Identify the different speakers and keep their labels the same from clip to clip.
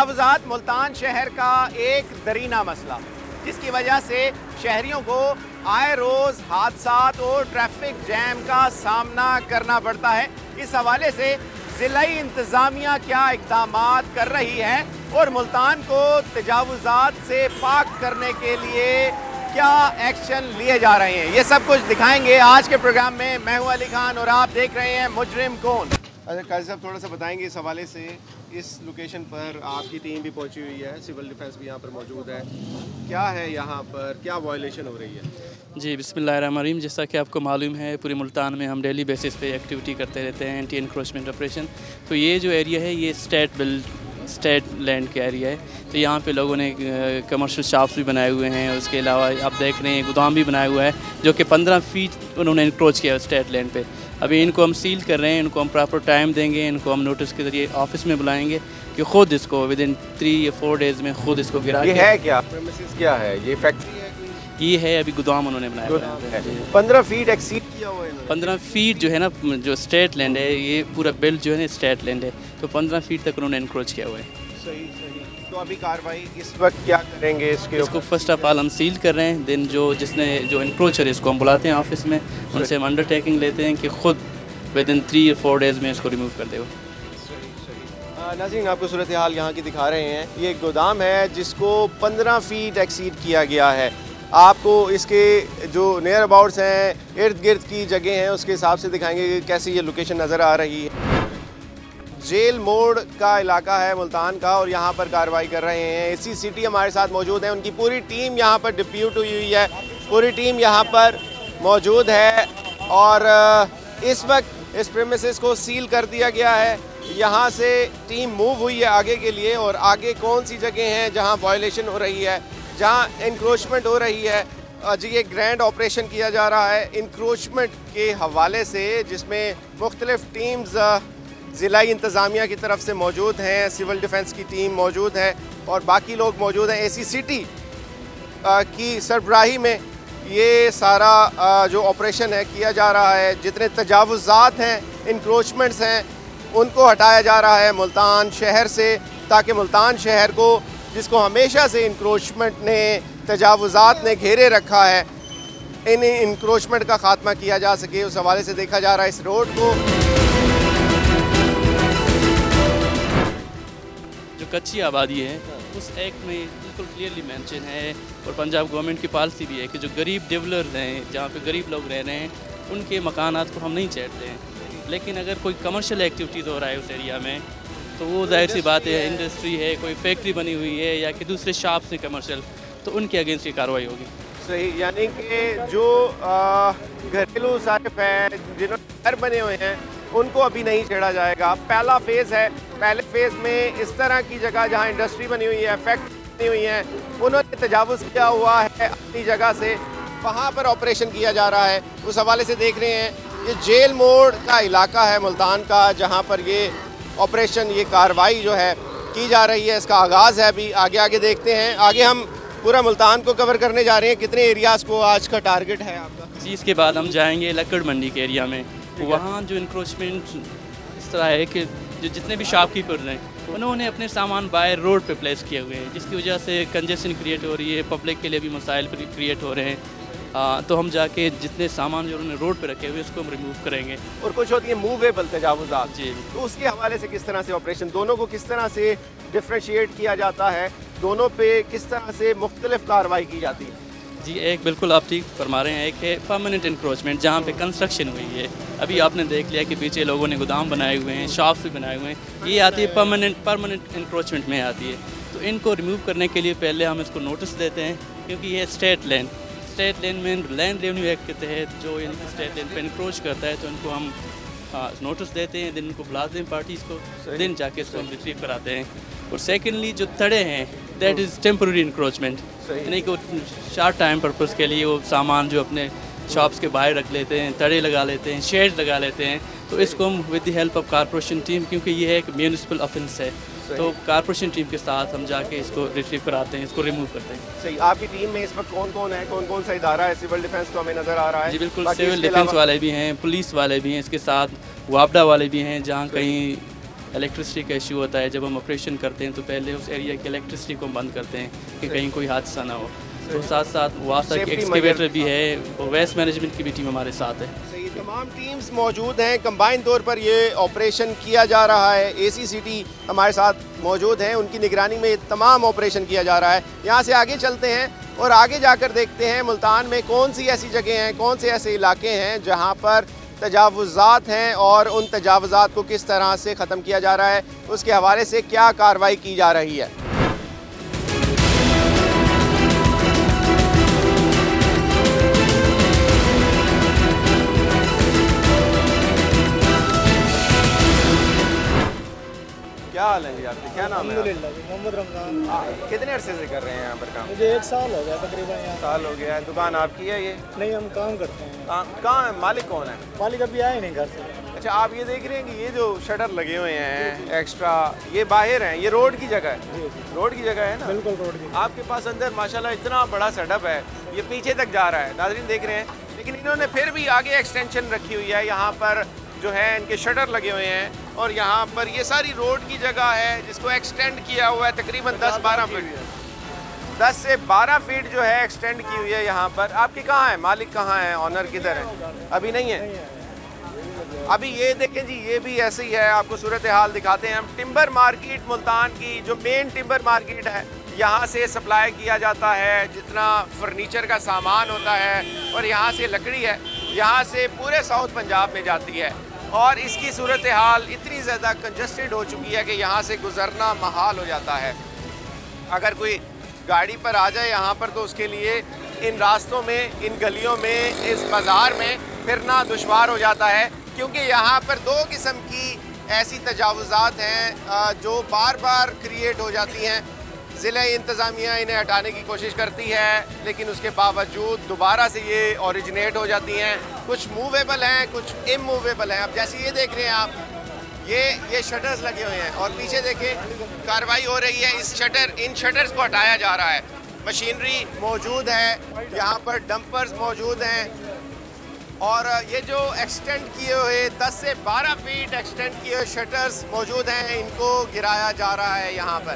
Speaker 1: تجاوزات ملتان شہر کا ایک درینہ مسئلہ، جس کی وجہ سے شہریوں کو آئے روز حادثات اور ٹریفک جیم کا سامنا کرنا پڑتا ہے۔ اس حوالے سے ضلعی انتظامیہ کیا اقدامات کر رہی ہے اور ملتان کو تجاوزات سے پاک کرنے کے لیے کیا ایکشن لیے جا رہے ہیں؟ یہ سب کچھ دکھائیں گے۔ آج کے پروگرام میں میں ہوں علی خان اور آپ دیکھ رہے ہیں مجرم کون۔ اچھا قاضی صاحب، تھوڑا سا بتائیں گے اس حوالے سے۔ اس لوکیشن پر آپ کی ٹیم بھی پہنچی ہوئی ہے سول ڈیفینس بھی یہاں پر موجود ہے۔ کیا ہے یہاں پر؟ کیا وائلیشن ہو رہی ہے؟
Speaker 2: جی بسم اللہ الرحمن الرحیم۔ جیسا کہ آپ کو معلوم ہے پورے ملتان میں ہم ڈیلی بیسس پہ ایکٹیویٹی کرتے رہتے ہیں اینٹی انکروچمنٹ آپریشن تو یہ جو ایریا ہے، یہ اسٹیٹ بلڈ اسٹیٹ لینڈ کا ایریا ہے۔ تو یہاں پہ لوگوں نے کمرشل شاپس بھی بنائے ہوئے ہیں۔ اس کے علاوہ آپ دیکھ رہے ہیں گودام بھی بنایا ہوا ہے جو کہ پندرہ فیٹ انہوں نے انکروچ کیا اسٹیٹ لینڈ پہ۔ ابھی ان کو ہم سیل کر رہے ہیں ان کو ہم پراپر ٹائم دیں گے ان کو ہم نوٹس کے ذریعے آفس میں بلائیں گے کہ خود اس کو ود ان تھری یا فور ڈیز میں خود اس کو گرا
Speaker 1: یہ ہے کیا؟ کیا ہے؟ یہ فیکٹری
Speaker 2: یہ ہے ابھی گودام انہوں نے بنایا
Speaker 1: پندرہ فیٹ ایکسیڈ کیا ہوا ہے
Speaker 2: پندرہ فیٹ جو ہے نا جو اسٹیٹ لینڈ ہے یہ پورا بل جو ہے نا اسٹیٹ لینڈ ہے۔ تو پندرہ فیٹ تک انہوں نے انکروچ کیا ہوا ہے۔
Speaker 1: صحیح صحیح۔ تو ابھی کاروائی اس وقت کیا کریں گے اس کے
Speaker 2: اس کو فرسٹ آف آل ہم سیل کر رہے ہیں۔ دن جو جس نے جو انکروچر ہے اس کو ہم بلاتے ہیں آفس میں۔ ان سے ہم انڈر ٹیکنگ لیتے ہیں کہ خود with in three four days میں اس کو ریموو کر دے وہ۔
Speaker 1: ناظرین آپ کو صورتحال یہاں کی دکھا رہے ہیں۔ یہ گودام ہے جس کو پندرہ فیٹ ایکسیڈ کیا گیا ہے۔ آپ کو اس کے جو نیئر اباؤٹس ہیں، ارد گرد کی جگہ ہیں، اس کے حساب سے دکھائیں گے کہ کیسی یہ لوکیشن نظر آ رہی ہے۔ جیل موڑ کا علاقہ ہے ملتان کا اور یہاں پر کاروائی کر رہے ہیں۔ اے سی سٹی ہمارے ساتھ موجود ہیں۔ ان کی پوری ٹیم یہاں پر ڈپیوٹ ہوئی ہوئی ہے۔ پوری ٹیم یہاں پر موجود ہے اور اس وقت اس پریمیسز کو سیل کر دیا گیا ہے۔ یہاں سے ٹیم موو ہوئی ہے آگے کے لیے اور آگے کون سی جگہ ہیں جہاں وائلیشن ہو رہی ہے۔ جہاں انکروچمنٹ ہو رہی ہے جی یہ گرینڈ آپریشن کیا جا رہا ہے۔ انکروچمنٹ کے حوالے سے جس میں مختلف ٹیمز ضلعی انتظامیہ کی طرف سے موجود ہیں سول ڈیفنس کی ٹیم موجود ہے اور باقی لوگ موجود ہیں۔ اے سی سٹی کی سربراہی میں یہ سارا جو آپریشن ہے، کیا جا رہا ہے۔ جتنے تجاوزات ہیں انکروچمنٹس ہیں، ان کو ہٹایا جا رہا ہے ملتان شہر سے، تاکہ ملتان شہر کو جس کو ہمیشہ سے انکروچمنٹ نے، تجاوزات نے گھیرے رکھا ہے ان انکروچمنٹ کا خاتمہ کیا جا سکے، اس حوالے سے دیکھا جا رہا ہے اس روڈ کو۔
Speaker 2: جو کچی آبادی ہے، اس ایکٹ میں بالکل کلیئرلی مینشن ہے، اور پنجاب گورنمنٹ کی پالیسی بھی ہے کہ جو غریب ڈیولر ہیں، جہاں پہ غریب لوگ رہ رہے ہیں، ان کے مکانات کو ہم نہیں چیٹتے ہیں۔ لیکن اگر کوئی کمرشل ایکٹیویٹیز ہو رہا ہے اس ایریا میں تو وہ ظاہر سی بات ہے انڈسٹری ہے، کوئی فیکٹری بنی ہوئی ہے یا کہ دوسرے شاپس ہیں کمرشل تو ان کے اگینسٹ کی کاروائی ہوگی۔
Speaker 1: صحیح یعنی کہ جو گھریلو صارف ہیں، جنہوں نے گھر بنے ہوئے ہیں، ان کو ابھی نہیں چھیڑا جائے گا۔ پہلا فیز ہے، پہلے فیز میں اس طرح کی جگہ جہاں انڈسٹری بنی ہوئی ہے فیکٹری بنی ہوئی ہیں، انہوں نے تجاوز کیا ہوا ہے اپنی جگہ سے۔ وہاں پر آپریشن کیا جا رہا ہے۔ اس حوالے سے دیکھ رہے ہیں یہ جیل موڑ کا علاقہ ہے ملتان کا، جہاں پر یہ آپریشن یہ کاروائی جو ہے کی جا رہی ہے اس کا آغاز ہے ابھی۔ آگے آگے دیکھتے ہیں۔ آگے ہم پورا ملتان کو کور کرنے جا رہے ہیں۔ کتنے ایریاز کو آج کا ٹارگٹ ہے آپ کا؟
Speaker 2: جی اس کے بعد ہم جائیں گے لکڑ منڈی کے ایریا میں۔ وہاں جو انکروچمنٹ اس طرح ہے کہ جو جتنے بھی شاپ کیپرز ہیں انہوں نے اپنے سامان باہر روڈ پہ پلیس کیے ہوئے ہیں جس کی وجہ سے کنجیشن کریٹ ہو رہی ہے۔ پبلک کے لیے بھی مسائل کریٹ ہو رہے ہیں۔ تو ہم جا کے جتنے سامان جو انہوں نے روڈ پہ رکھے ہوئے اس کو ہم ریموو کریں گے۔
Speaker 1: اور کچھ ہوتی ہے موویبل تجاوزات
Speaker 2: جی
Speaker 1: تو اس کے حوالے سے کس طرح سے آپریشن دونوں کو کس طرح سے ڈفرینشیٹ کیا جاتا ہے دونوں پہ کس طرح سے مختلف کارروائی کی جاتی ہے؟
Speaker 2: جی ایک بالکل آپ ٹھیک فرما رہے ہیں ایک ہے پرماننٹ انکروچمنٹ جہاں پہ کنسٹرکشن ہوئی ہے۔ ابھی آپ نے دیکھ لیا کہ پیچھے لوگوں نے گودام بنائے ہوئے ہیں شاپس بھی بنائے ہوئے ہیں۔ یہ آتی ہے پرماننٹ پرماننٹ انکروچمنٹ میں آتی ہے۔ تو ان کو ریموو کرنے کے لیے پہلے ہم اس کو نوٹس دیتے ہیں کیونکہ یہ اسٹیٹ لینڈ اسٹیٹ لینڈ میں لینڈ ریونیو ایکٹ کے تحت جو ان اسٹیٹ لینڈ پہ انکروچ کرتا ہے تو ان کو ہم نوٹس دیتے ہیں دن ان کو بلاتے ہیں پارٹیز کو دن جا کے اس کو ہم ریسیو کراتے ہیں۔ اور سیکنڈلی جو تھڑے ہیں دیٹ از ٹیمپرری انکروچمنٹ یعنی کہ شارٹ ٹائم پرپز کے لیے وہ سامان جو اپنے شاپس کے باہر رکھ لیتے ہیں تڑے لگا لیتے ہیں شیڈ لگا لیتے ہیں۔ تو اس کو ہم with the help of corporation team کیونکہ یہ ایک میونسپل افینس ہے۔ تو کارپوریشن ٹیم کے ساتھ ہم جا کے اس کو ریٹریو کراتے ہیں اس کو ریموو کرتے ہیں۔
Speaker 1: صحیح. آپ کی ٹیم میں اس وقت کون کون ہے؟ کون کون سا ادارہ ہے؟ سول ڈیفینس تو ہمیں نظر آ رہا ہے۔
Speaker 2: جی بالکل سول ڈیفنس والے بھی ہیں پولیس والے بھی ہیں اس کے ساتھ وابڈا والے بھی ہیں جہاں کہیں الیکٹرسٹی کا ایشو ہوتا ہے جب ہم آپریشن کرتے ہیں تو پہلے اس ایریا کی الیکٹرسٹی کو بند کرتے ہیں کہ کہیں کوئی حادثہ نہ ہو۔ تو ساتھ ساتھ واسطہ ایکسکیویٹر بھی
Speaker 1: ہے
Speaker 2: ویسٹ
Speaker 1: مینجمنٹ
Speaker 2: کی بھی ٹیم ہمارے ساتھ ہے۔ تمام ٹیمز موجود ہیں۔ کمبائن
Speaker 1: طور پر یہ آپریشن کیا جا رہا ہے۔ اے سی سی ٹی ہمارے ساتھ موجود ہیں۔ ان کی نگرانی میں یہ تمام آپریشن کیا جا رہا ہے۔ یہاں سے آگے چلتے ہیں اور آگے جا کر دیکھتے ہیں ملتان میں کون سی ایسی جگہیں ہیں، کون سے ایسے علاقے ہیں جہاں پر تجاوزات ہیں اور ان تجاوزات کو کس طرح سے ختم کیا جا رہا ہے، اس کے حوالے سے کیا کاروائی کی جا رہی ہے۔ حال ہے جی آپ کے؟ کیا نام ہے جی، محمد
Speaker 3: رمضان۔ کتنے عرصے سے
Speaker 1: کر رہے ہیں یہاں پر کام؟ مجھے ایک سال ہو
Speaker 3: گیا تقریباً سال ہو گیا ہے دکان
Speaker 1: آپ کی ہے یہ؟ نہیں ہم کام کرتے
Speaker 3: ہیں۔ کہاں ہے مالک کون
Speaker 1: ہے مالک ابھی آئے نہیں گھر
Speaker 3: سے۔ اچھا آپ یہ دیکھ رہے
Speaker 1: ہیں کہ یہ جو شٹر لگے ہوئے ہیں ایکسٹرا یہ باہر ہیں یہ روڈ کی جگہ ہے؟ جی، جی۔ روڈ کی جگہ
Speaker 3: ہے نا؟
Speaker 1: بالکل روڈ کی۔ آپ کے
Speaker 3: پاس اندر ماشاءاللہ
Speaker 1: اتنا بڑا سیٹ اپ ہے یہ پیچھے تک جا رہا ہے۔ ناظرین دیکھ رہے ہیں لیکن انہوں نے پھر بھی آگے ایکسٹینشن رکھی ہوئی ہے۔ یہاں پر جو ہے ان کے شٹر لگے ہوئے ہیں۔ اور یہاں پر یہ ساری روڈ کی جگہ ہے، جس کو ایکسٹینڈ کیا ہوا ہے تقریباً دس بارہ فٹ دس سے بارہ فٹ جو ہے ایکسٹینڈ کی ہوئی ہے یہاں پر۔ آپ کی کہاں ہے مالک کہاں ہے آنر کدھر ہے ابھی نہیں ہے ابھی یہ دیکھیں جی یہ بھی ایسے ہی ہے۔ آپ کو صورتحال دکھاتے ہیں۔ ہم ٹمبر مارکیٹ ملتان کی، جو مین ٹمبر مارکیٹ ہے، یہاں سے سپلائی کیا جاتا ہے۔ جتنا فرنیچر کا سامان ہوتا ہے، اور یہاں سے لکڑی ہے، یہاں سے پورے ساؤتھ پنجاب میں جاتی ہے۔ اور اس کی صورتحال اتنی زیادہ کنجسٹڈ ہو چکی ہے کہ یہاں سے گزرنا محال ہو جاتا ہے۔ اگر کوئی گاڑی پر آ جائے یہاں پر تو اس کے لیے ان راستوں میں، ان گلیوں میں، اس بازار میں پھرنا دشوار ہو جاتا ہے۔ کیونکہ یہاں پر دو قسم کی ایسی تجاوزات ہیں جو بار بار کریٹ ہو جاتی ہیں۔ ضلع انتظامیہ انہیں ہٹانے کی کوشش کرتی ہے، لیکن اس کے باوجود دوبارہ سے یہ اوریجنیٹ ہو جاتی ہیں۔ کچھ موویبل ہیں، کچھ ام موویبل ہیں۔ اب جیسے یہ دیکھ رہے ہیں آپ، یہ یہ شٹرز لگے ہوئے ہیں۔ اور پیچھے دیکھیں، کاروائی ہو رہی ہے۔ اس شٹر ان شٹرز کو ہٹایا جا رہا ہے۔ مشینری موجود ہے۔ یہاں پر ڈمپرز موجود ہیں۔ اور یہ جو ایکسٹینڈ کیے ہوئے دس سے بارہ فیٹ ایکسٹینڈ کیے ہوئے شٹرز موجود ہیں۔ ان کو گرایا جا رہا ہے یہاں پر۔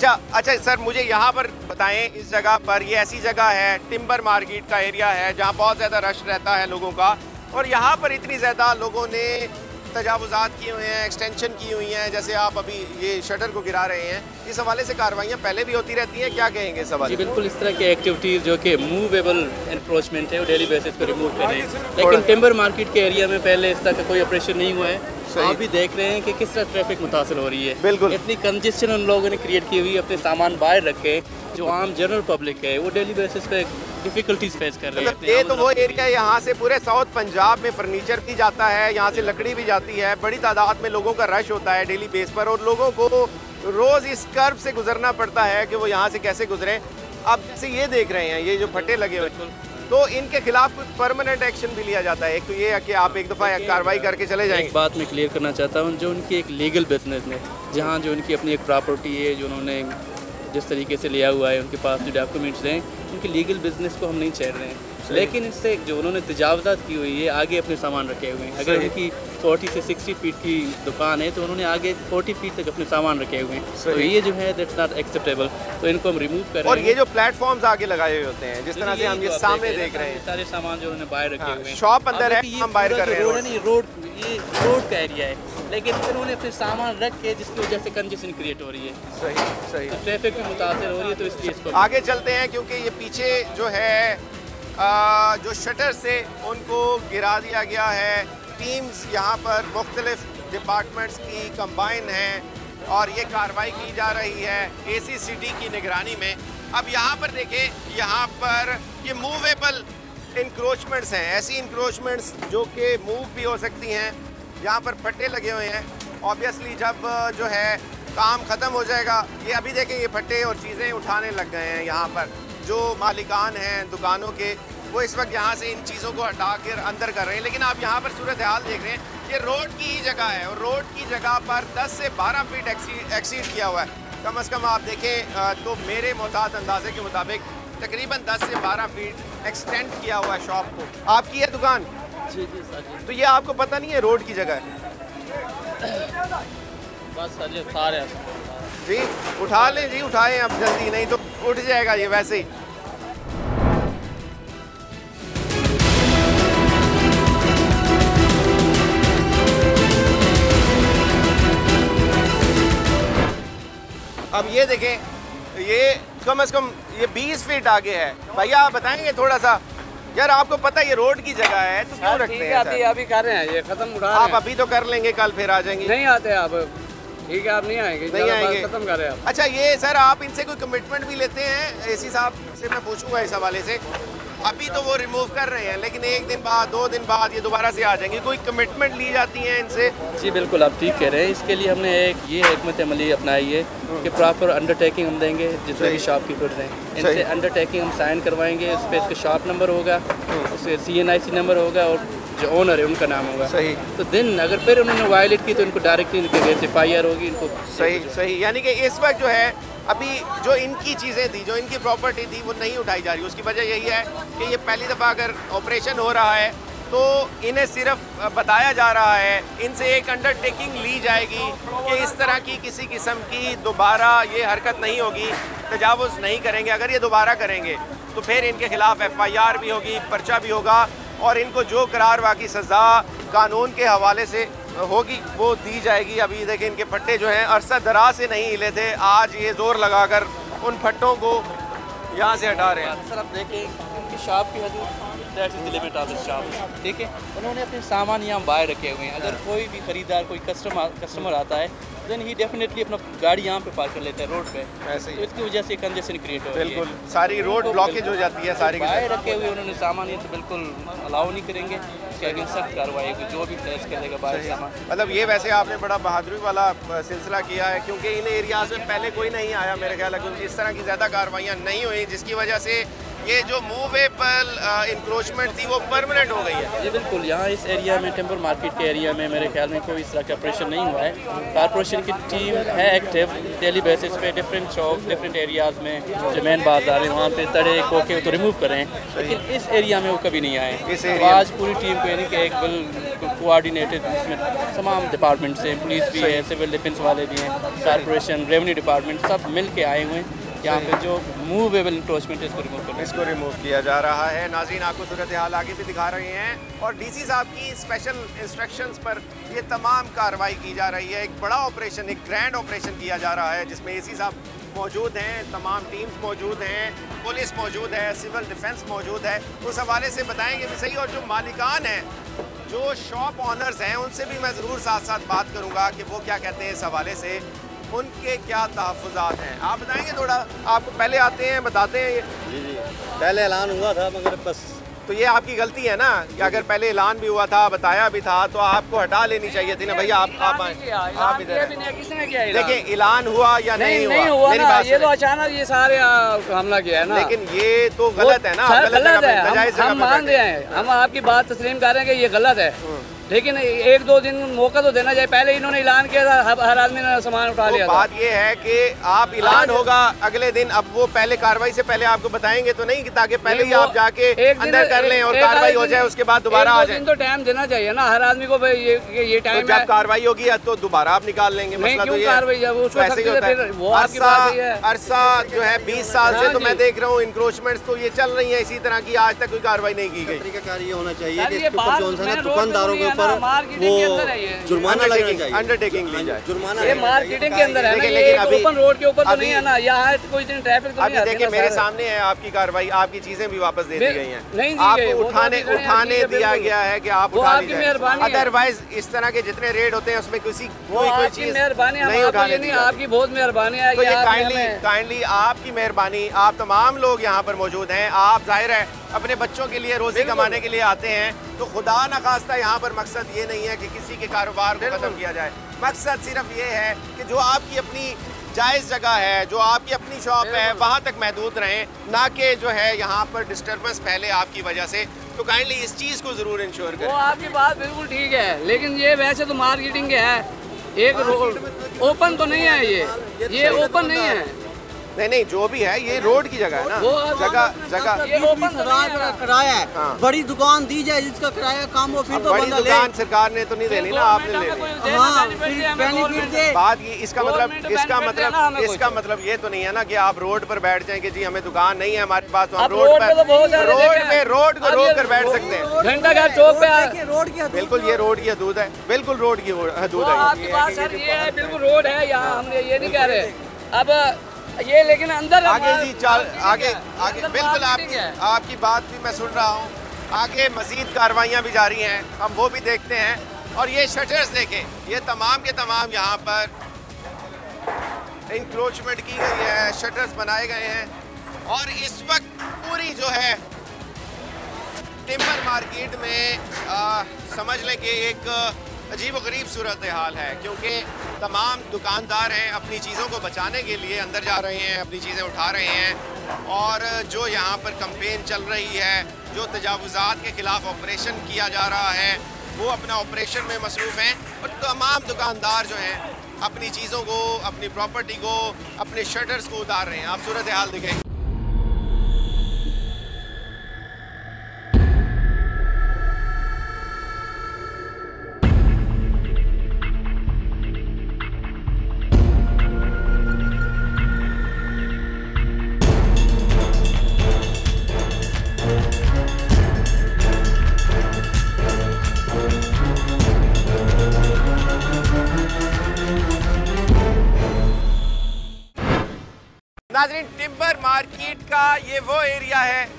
Speaker 1: اچھا اچھا سر مجھے یہاں پر بتائیں اس جگہ پر یہ ایسی جگہ ہے ٹمبر مارکیٹ کا ایریا ہے جہاں بہت زیادہ رش رہتا ہے لوگوں کا اور یہاں پر اتنی زیادہ لوگوں نے تجاوزات کیے ہوئے ہیں ایکسٹینشن کی ہوئی ہیں جیسے آپ ابھی یہ شٹر کو گرا رہے ہیں اس حوالے سے کاروائیاں پہلے بھی ہوتی
Speaker 2: رہتی
Speaker 1: ہیں کیا
Speaker 2: کہیں گے سوال جی بالکل اس طرح کی ایکٹیویٹیز جو کہ موویبل انکروچمنٹ ہے وہ ڈیلی بیسس پہ ریموو کریں۔ ہاں جی، لیکن ٹمبر مارکیٹ کے ایریا میں پہلے اس طرح کا کوئی
Speaker 1: آپریشن
Speaker 2: نہیں ہوا ہے۔ آپ بھی دیکھ رہے ہیں کہ کس طرح ٹریفک متاثر
Speaker 1: ہو
Speaker 2: رہی ہے. بالکل. اتنی کنجسٹن ان لوگوں نے کریٹ کی ہوئی اپنے سامان باہر رکھے جو عام جنرل پبلک ہے وہ ڈیلی بیسس پہ ڈیفیکلٹیز فیس کر
Speaker 1: رہے
Speaker 2: ہیں
Speaker 1: مطلب یہ تو
Speaker 2: وہ
Speaker 1: ایریا یہاں سے پورے ساؤتھ پنجاب میں فرنیچر بھی جاتا ہے یہاں سے لکڑی بھی جاتی ہے بڑی تعداد میں لوگوں کا رش ہوتا ہے ڈیلی بیس پر اور لوگوں کو روز اس کرب سے گزرنا پڑتا ہے کہ وہ یہاں سے کیسے گزریں۔ آپ سے یہ دیکھ رہے ہیں یہ جو پھٹے لگے ہوئے تو ان کے خلاف کچھ پرمننٹ ایکشن بھی لیا جاتا ہے۔ ایک تو یہ ہے کہ آپ ایک دفعہ کاروائی کر کے
Speaker 2: چلے
Speaker 1: جائیں۔
Speaker 2: ایک بات میں کلیئر کرنا چاہتا ہوں جو ان کی ایک لیگل بزنس ہے جہاں جو ان کی اپنی ایک پراپرٹی ہے جو انہوں نے جس طریقے سے لیا ہوا ہے ان کے پاس جو ڈاکومنٹس ہیں ان کی لیگل بزنس کو ہم نہیں چھیڑ رہے ہیں۔ لیکن اس سے جو انہوں نے تجاوزات کی ہوئی
Speaker 1: ہے
Speaker 2: آگے اپنے سامان رکھے ہوئے ہیں۔ اگر ان کی فورٹی سے سکسٹی فیٹ کی دکان ہے تو انہوں نے آگے
Speaker 1: فورٹی
Speaker 2: فیٹ تک اپنے سامان رکھے ہوئے ہیں۔ تو یہ جو ہے دیٹس
Speaker 1: ناٹ
Speaker 2: ایکسیپٹیبل
Speaker 1: تو ان کو ہم ریموو کر رہے ہیں۔ اور یہ جو
Speaker 2: پلیٹ
Speaker 1: فارمز آگے
Speaker 2: لگائے ہوئے
Speaker 1: ہوتے
Speaker 2: ہیں
Speaker 1: جس طرح سے
Speaker 2: ہم یہ سامنے دیکھ رہے ہیں۔
Speaker 1: سارے
Speaker 2: سامان جو
Speaker 1: انہوں نے
Speaker 2: باہر
Speaker 1: رکھے
Speaker 2: ہاں، ہوئے
Speaker 1: ہیں۔ شاپ
Speaker 2: اندر
Speaker 1: ہے
Speaker 2: ہم
Speaker 1: باہر کر
Speaker 2: رہے ہیں۔ روڈ ہے نہیں روڈ یہ روڈ کا ایریا ہے۔ لیکن انہوں نے اپنے سامان رکھ کے جس کی وجہ سے کنجیشن کریٹ ہو
Speaker 1: رہی ہے۔
Speaker 2: صحیح صحیح۔ ٹریفک میں متاثر ہو رہی ہے تو اس
Speaker 1: لیے اس کو آگے چلتے ہیں کیونکہ یہ پیچھے جو ہے جو شٹر سے ان کو گرا دیا گیا ہے۔ ٹیمز یہاں پر مختلف ڈپارٹمنٹس کی کمبائن ہیں اور یہ کاروائی کی جا رہی ہے اے سی سی ڈی کی نگرانی میں۔ اب یہاں پر دیکھیں، یہاں پر یہ موویبل انکروچمنٹس ہیں۔ ایسی انکروچمنٹس جو کہ موو بھی ہو سکتی ہیں۔ یہاں پر پھٹے لگے ہوئے ہیں۔ آبویسلی جب جو ہے کام ختم ہو جائے گا، یہ ابھی دیکھیں یہ پھٹے اور چیزیں اٹھانے لگ گئے ہیں یہاں پر۔ جو مالکان ہیں دکانوں کے وہ اس وقت یہاں سے ان چیزوں کو ہٹا کر اندر کر رہے ہیں۔ لیکن آپ یہاں پر صورتحال دیکھ رہے ہیں یہ روڈ کی ہی جگہ ہے اور روڈ کی جگہ پر دس سے بارہ فیٹ ایکسیڈ کیا ہوا ہے۔ کم از کم آپ دیکھیں تو میرے محتاط اندازے کے مطابق تقریباً دس سے بارہ فیٹ ایکسٹینڈ کیا ہوا ہے شاپ کو۔ آپ کی ہے دکان؟
Speaker 2: جی جی سر جی۔
Speaker 1: تو یہ آپ کو پتہ نہیں ہے روڈ کی جگہ ہے۔
Speaker 2: بس سر جی کھا رہے ہیں۔
Speaker 1: جی اٹھا لیں جی اٹھائیں اب جلدی نہیں تو اٹھ جائے گا یہ ویسے ہی۔ اب یہ دیکھیں یہ کم از کم یہ بیس فیٹ آگے ہے۔ بھیا آپ بتائیں گے تھوڑا سا۔ یار آپ کو پتہ یہ روڈ کی جگہ ہے تو کیوں رکھتے ہیں
Speaker 4: ابھی؟ ابھی کر رہے ہیں یہ ختم اٹھا
Speaker 1: آپ
Speaker 4: رہے
Speaker 1: ابھی تو کر لیں گے کل پھر آ جائیں گے۔
Speaker 4: ہیں نہیں آتے آپ۔ ٹھیک ہے آپ نہیں آئیں گے
Speaker 1: نہیں آئیں گے۔
Speaker 4: ختم کر رہے ہیں آپ۔
Speaker 1: اچھا یہ سر آپ ان سے کوئی کمٹمنٹ بھی لیتے ہیں؟ اے سی صاحب سے میں پوچھوں گا اس حوالے سے۔ ابھی تو وہ ریموو کر رہے ہیں لیکن ایک دن بعد دو دن بعد یہ دوبارہ سے آ جائیں گے۔ کوئی کمٹمنٹ لی جاتی ہیں ان سے؟
Speaker 2: جی بالکل آپ ٹھیک کہہ رہے ہیں۔ اس کے لیے ہم نے ایک یہ حکمت عملی اپنائی ہے کہ پراپر انڈر ٹیکنگ ہم دیں گے جتنے بھی۔ شاپ کیپرز ہیں ان۔ سے انڈر ٹیکنگ ہم سائن کروائیں گے اس پہ اس کا شاپ نمبر ہوگا اس سے سی این آئی سی نمبر ہوگا اور جو اونر ہے ان کا نام ہوگا۔
Speaker 1: صحیح۔
Speaker 2: تو دن اگر پھر انہوں نے وائلیٹ کی تو ان کو ڈائریکٹلی ان کے اگینسٹ ایف آئی آر ہوگی ان کو
Speaker 1: صحیح صحیح۔ یعنی کہ اس وقت جو ہے ابھی جو ان کی چیزیں تھی جو ان کی پراپرٹی تھی، وہ نہیں اٹھائی جا رہی۔ اس کی وجہ یہی ہے کہ یہ پہلی دفعہ اگر آپریشن ہو رہا ہے، تو انہیں صرف بتایا جا رہا ہے، ان سے ایک انڈر ٹیکنگ لی جائے گی کہ اس طرح کی کسی قسم کی دوبارہ یہ حرکت نہیں ہوگی، تجاوز نہیں کریں گے۔ اگر یہ دوبارہ کریں گے، تو پھر ان کے خلاف ایف آئی آر بھی ہوگی، پرچہ بھی ہوگا اور ان کو جو قرار واقعی سزا قانون کے حوالے سے ہوگی، وہ دی جائے گی۔ ابھی دیکھیں ان کے پھٹے جو ہیں، عرصہ دراز سے نہیں ہلے تھے۔ آج یہ زور لگا کر ان پھٹوں کو یہاں سے ہٹا رہے ہیں۔
Speaker 2: سر آپ دیکھیں ان کی شاپ کی حدود that is limit of this shop ٹھیک ہے؟ انہوں نے اپنے سامان یہاں باہر رکھے ہوئے ہیں۔ اگر کوئی بھی خریدار کوئی کسٹمر کسٹمر آتا ہے دین ہی ڈیفینیٹلی اپنا گاڑی یہاں پہ پارک کر لیتا ہے روڈ پہ۔
Speaker 1: ایسے
Speaker 2: تو اس کی وجہ سے کنجیشن کریٹ ہو رہی ہے۔
Speaker 1: بالکل۔ ساری روڈ بلاکیج ہو جاتی ہے ساری۔
Speaker 2: باہر رکھے ہوئے انہوں نے سامان یہ تو بالکل الاؤ نہیں کریں گے۔ اس کے اگین سخت کاروائی ہوگی۔ جو بھی ٹیسٹ کرے گا باہر سامان۔
Speaker 1: مطلب یہ ویسے آپ نے بڑا بہادری والا سلسلہ کیا ہے کیونکہ ان ایریاز میں پہلے کوئی نہیں آیا میرے خیال ہے کیونکہ اس طرح کی زیادہ کاروائیاں نہیں ہوئیں جس کی وجہ سے یہ جو موویبل انکروچمنٹ تھی وہ پرمننٹ ہو گئی ہے۔
Speaker 2: جی بالکل یہاں اس ایریا میں ٹیمپر مارکیٹ کے ایریا میں میرے خیال میں کوئی اس طرح کا آپریشن نہیں ہوا ہے۔ کارپوریشن کی ٹیم ہے ایکٹیو ڈیلی بیسس پہ ڈفرینٹ شاپ ڈفرینٹ ایریاز میں جو مین بازار ہیں وہاں پہ تڑے کوکے تو ریموو کریں لیکن اس ایریا میں وہ کبھی نہیں آئے۔ آج پوری ٹیم کو یعنی کہ ایک بل کوآڈینیٹڈ اس میں تمام ڈپارٹمنٹ سے پولیس بھی ہے سول ڈیفنس والے بھی ہیں کارپوریشن ریونیو ڈپارٹمنٹ سب مل کے آئے ہوئے ہیں۔ یہاں پہ جو موویبل انکروچمنٹ اس کو ریموو کریں
Speaker 1: اس کو ریموو کیا جا رہا ہے۔ ناظرین، آپ کو صورتحال آگے بھی دکھا رہے ہیں۔ اور ڈی سی صاحب کی اسپیشل انسٹرکشنز پر یہ تمام کارروائی کی جا رہی ہے۔ ایک بڑا آپریشن ایک گرینڈ آپریشن کیا جا رہا ہے، جس میں اے سی صاحب موجود ہیں، تمام ٹیمز موجود ہیں پولیس موجود ہے سول ڈیفنس موجود ہے۔ اس حوالے سے بتائیں گے بھی صحیح، اور جو مالکان ہیں، جو شاپ آنرز ہیں، ان سے بھی میں ضرور ساتھ ساتھ بات کروں گا کہ وہ کیا کہتے ہیں اس حوالے سے۔ ان کے کیا تحفظات ہیں؟ آپ بتائیں گے تھوڑا آپ کو پہلے آتے ہیں بتاتے ہیں یہ۔
Speaker 3: جی جی۔ پہلے اعلان ہوا تھا مگر بس۔
Speaker 1: تو یہ آپ کی غلطی ہے نا کہ اگر پہلے اعلان بھی ہوا تھا بتایا بھی تھا تو آپ کو ہٹا لینی چاہیے تھی نا بھیا آپ آپ آئیں۔ آپ؟ دیکھیں اعلان؟ ہوا یا
Speaker 4: نہیں
Speaker 1: ہوا؟ میری بات
Speaker 4: یہ تو اچانک یہ سارے حملہ کیا ہے نا۔
Speaker 1: لیکن یہ تو غلط ہے نا غلط
Speaker 4: ہے۔ ہم مان رہے ہیں ہم آپ کی بات تسلیم کر رہے ہیں کہ یہ غلط ہے۔ لیکن ایک دو دن موقع تو دینا چاہیے۔ پہلے انہوں نے اعلان کیا تھا ہر- آدمی نے سامان اٹھا لیا تھا۔
Speaker 1: بات یہ ہے کہ آپ اعلان ہوگا اگلے دن اب وہ پہلے کاروائی سے پہلے آپ کو بتائیں گے تو نہیں کہ تاکہ پہلے ہی آپ جا کے اندر کر لیں اور کاروائی ہو جائے اس کے بعد دوبارہ
Speaker 4: ایک
Speaker 1: آ
Speaker 4: دو
Speaker 1: جائیں۔
Speaker 4: دن تو ٹائم دینا چاہیے نا ہر آدمی کو یہ ٹائم ہے۔
Speaker 1: جب کاروائی ہوگی تو دوبارہ آپ نکال لیں گے
Speaker 4: نہیں
Speaker 1: مسئلہ تو
Speaker 4: کیوں
Speaker 1: یہ عرصہ جو ہے بیس سال سے
Speaker 4: ہاں
Speaker 1: تو میں
Speaker 4: جی۔
Speaker 1: دیکھ رہا ہوں انکروچمنٹس تو یہ چل رہی ہیں اسی طرح کی آج تک کوئی کاروائی نہیں کی گئی۔
Speaker 3: طریقہ کار یہ ہونا چاہیے کہ دکانداروں کے
Speaker 4: اندر ہے
Speaker 3: وہ
Speaker 4: یہ۔
Speaker 3: جرمانہ لگنا چاہیے
Speaker 1: undertaking لی جائے
Speaker 3: جرمانہ
Speaker 4: یہ۔ مارکیٹنگ کے اندر ہے نا
Speaker 1: لیکن-
Speaker 4: یہ
Speaker 1: ابھی-
Speaker 4: اوپن روڈ کے اوپر تو
Speaker 1: ابھی-
Speaker 4: نہیں ہے نا یہاں کوئی دن ٹریفک تو
Speaker 1: ابھی
Speaker 4: نہیں آتی
Speaker 1: دیکھیں میرے۔ سامنے ہے آپ کی کاروائی آپ کی چیزیں بھی واپس دے دی گئی ہیں
Speaker 4: نہیں دی
Speaker 1: آپ
Speaker 4: گئی، تو
Speaker 1: اٹھانے اٹھانے دیا۔ گیا ہے کہ آپ اٹھا
Speaker 4: آپ
Speaker 1: لی جائیں۔ ادروائز اس طرح کے جتنے ریٹ ہوتے ہیں اس میں کسی کوئی کوئی
Speaker 4: آپ
Speaker 1: چیز
Speaker 4: مہربانی
Speaker 1: نہیں
Speaker 4: آپ
Speaker 1: اٹھانے دی۔
Speaker 4: آپ کی بہت مہربانی ہے
Speaker 1: تو یہ
Speaker 4: آپ
Speaker 1: کائنڈلی کائنڈلی آپ کی مہربانی آپ تمام لوگ یہاں پر موجود ہیں آپ ظاہر ہے اپنے بچوں کے لیے روزی۔ کمانے کے لیے آتے ہیں تو خدا نخواستہ یہاں پر مقصد یہ نہیں ہے کہ کسی کے کاروبار کو ختم کیا جائے۔ مقصد صرف یہ ہے کہ جو آپ کی اپنی جائز جگہ ہے جو آپ کی اپنی شاپ ہے وہاں تک محدود رہیں نہ کہ جو ہے یہاں پر ڈسٹربنس پہلے آپ کی وجہ سے۔ تو کائنڈلی اس چیز کو ضرور انشور
Speaker 4: وہ
Speaker 1: کریں
Speaker 4: آپ کی بات بالکل ٹھیک ہے لیکن یہ ویسے تو مارکیٹنگ ہے۔ ایک روڈ اوپن تو نہیں ہے یہ۔ یہ اوپن نہیں ہے۔
Speaker 1: نہیں نہیں جو بھی ہے یہ روڈ کی جگہ ہے نا۔ جگہ جگہ
Speaker 4: ہے
Speaker 3: کرایہ ہے۔
Speaker 1: ہاں۔
Speaker 3: بڑی دکان دی جائے جس کا کرایہ کم ہو پھر
Speaker 1: اب
Speaker 3: تو
Speaker 1: بڑی
Speaker 3: بندہ لے۔
Speaker 1: دکان سرکار نے تو نہیں دینی نا آپ نے لے
Speaker 3: ہاں پھر benefit دے۔
Speaker 1: بات یہ اس کا مطلب اس کا مطلب اس۔ کا مطلب یہ تو نہیں ہے نا کہ آپ روڈ پر بیٹھ جائیں کہ جی ہمیں دکان نہیں ہے ہمارے پاس تو ہم روڈ پر روڈ۔ پہ روڈ کو روک کر بیٹھ سکتے ہیں۔
Speaker 4: گھنٹہ گھر چوک پہ
Speaker 3: روڈ کی حدود
Speaker 1: بالکل یہ روڈ کی حدود ہے۔ بالکل روڈ کی حدود
Speaker 4: وہ آپ
Speaker 1: ہے
Speaker 4: کی بات سر یہ ہے بالکل روڈ ہے یہاں ہم نے یہ نہیں کہہ رہے۔ اب یہ لیکن اندر
Speaker 1: آگے جی چال آگے۔ آگے بالکل آپ کی۔ آپ کی بات بھی میں سن رہا ہوں آگے مزید کاروائیاں بھی جاری ہیں ہم وہ بھی دیکھتے ہیں اور یہ شٹرز دیکھیں یہ تمام کے تمام یہاں پر انکروچمنٹ کی گئی ہے شٹرز بنائے گئے ہیں اور اس وقت پوری جو ہے ٹمبر مارکیٹ میں سمجھ لیں کہ ایک عجیب و غریب صورتحال ہے کیونکہ تمام دکاندار ہیں اپنی چیزوں کو بچانے کے لیے اندر جا رہے ہیں، اپنی چیزیں اٹھا رہے ہیں۔ اور جو یہاں پر کمپین چل رہی ہے، جو تجاوزات کے خلاف آپریشن کیا جا رہا ہے، وہ اپنا آپریشن میں مصروف ہیں۔ اور تمام دکاندار جو ہیں، اپنی چیزوں کو، اپنی پراپرٹی کو، اپنے شٹرز کو اتار رہے ہیں۔ آپ صورتحال دکھیں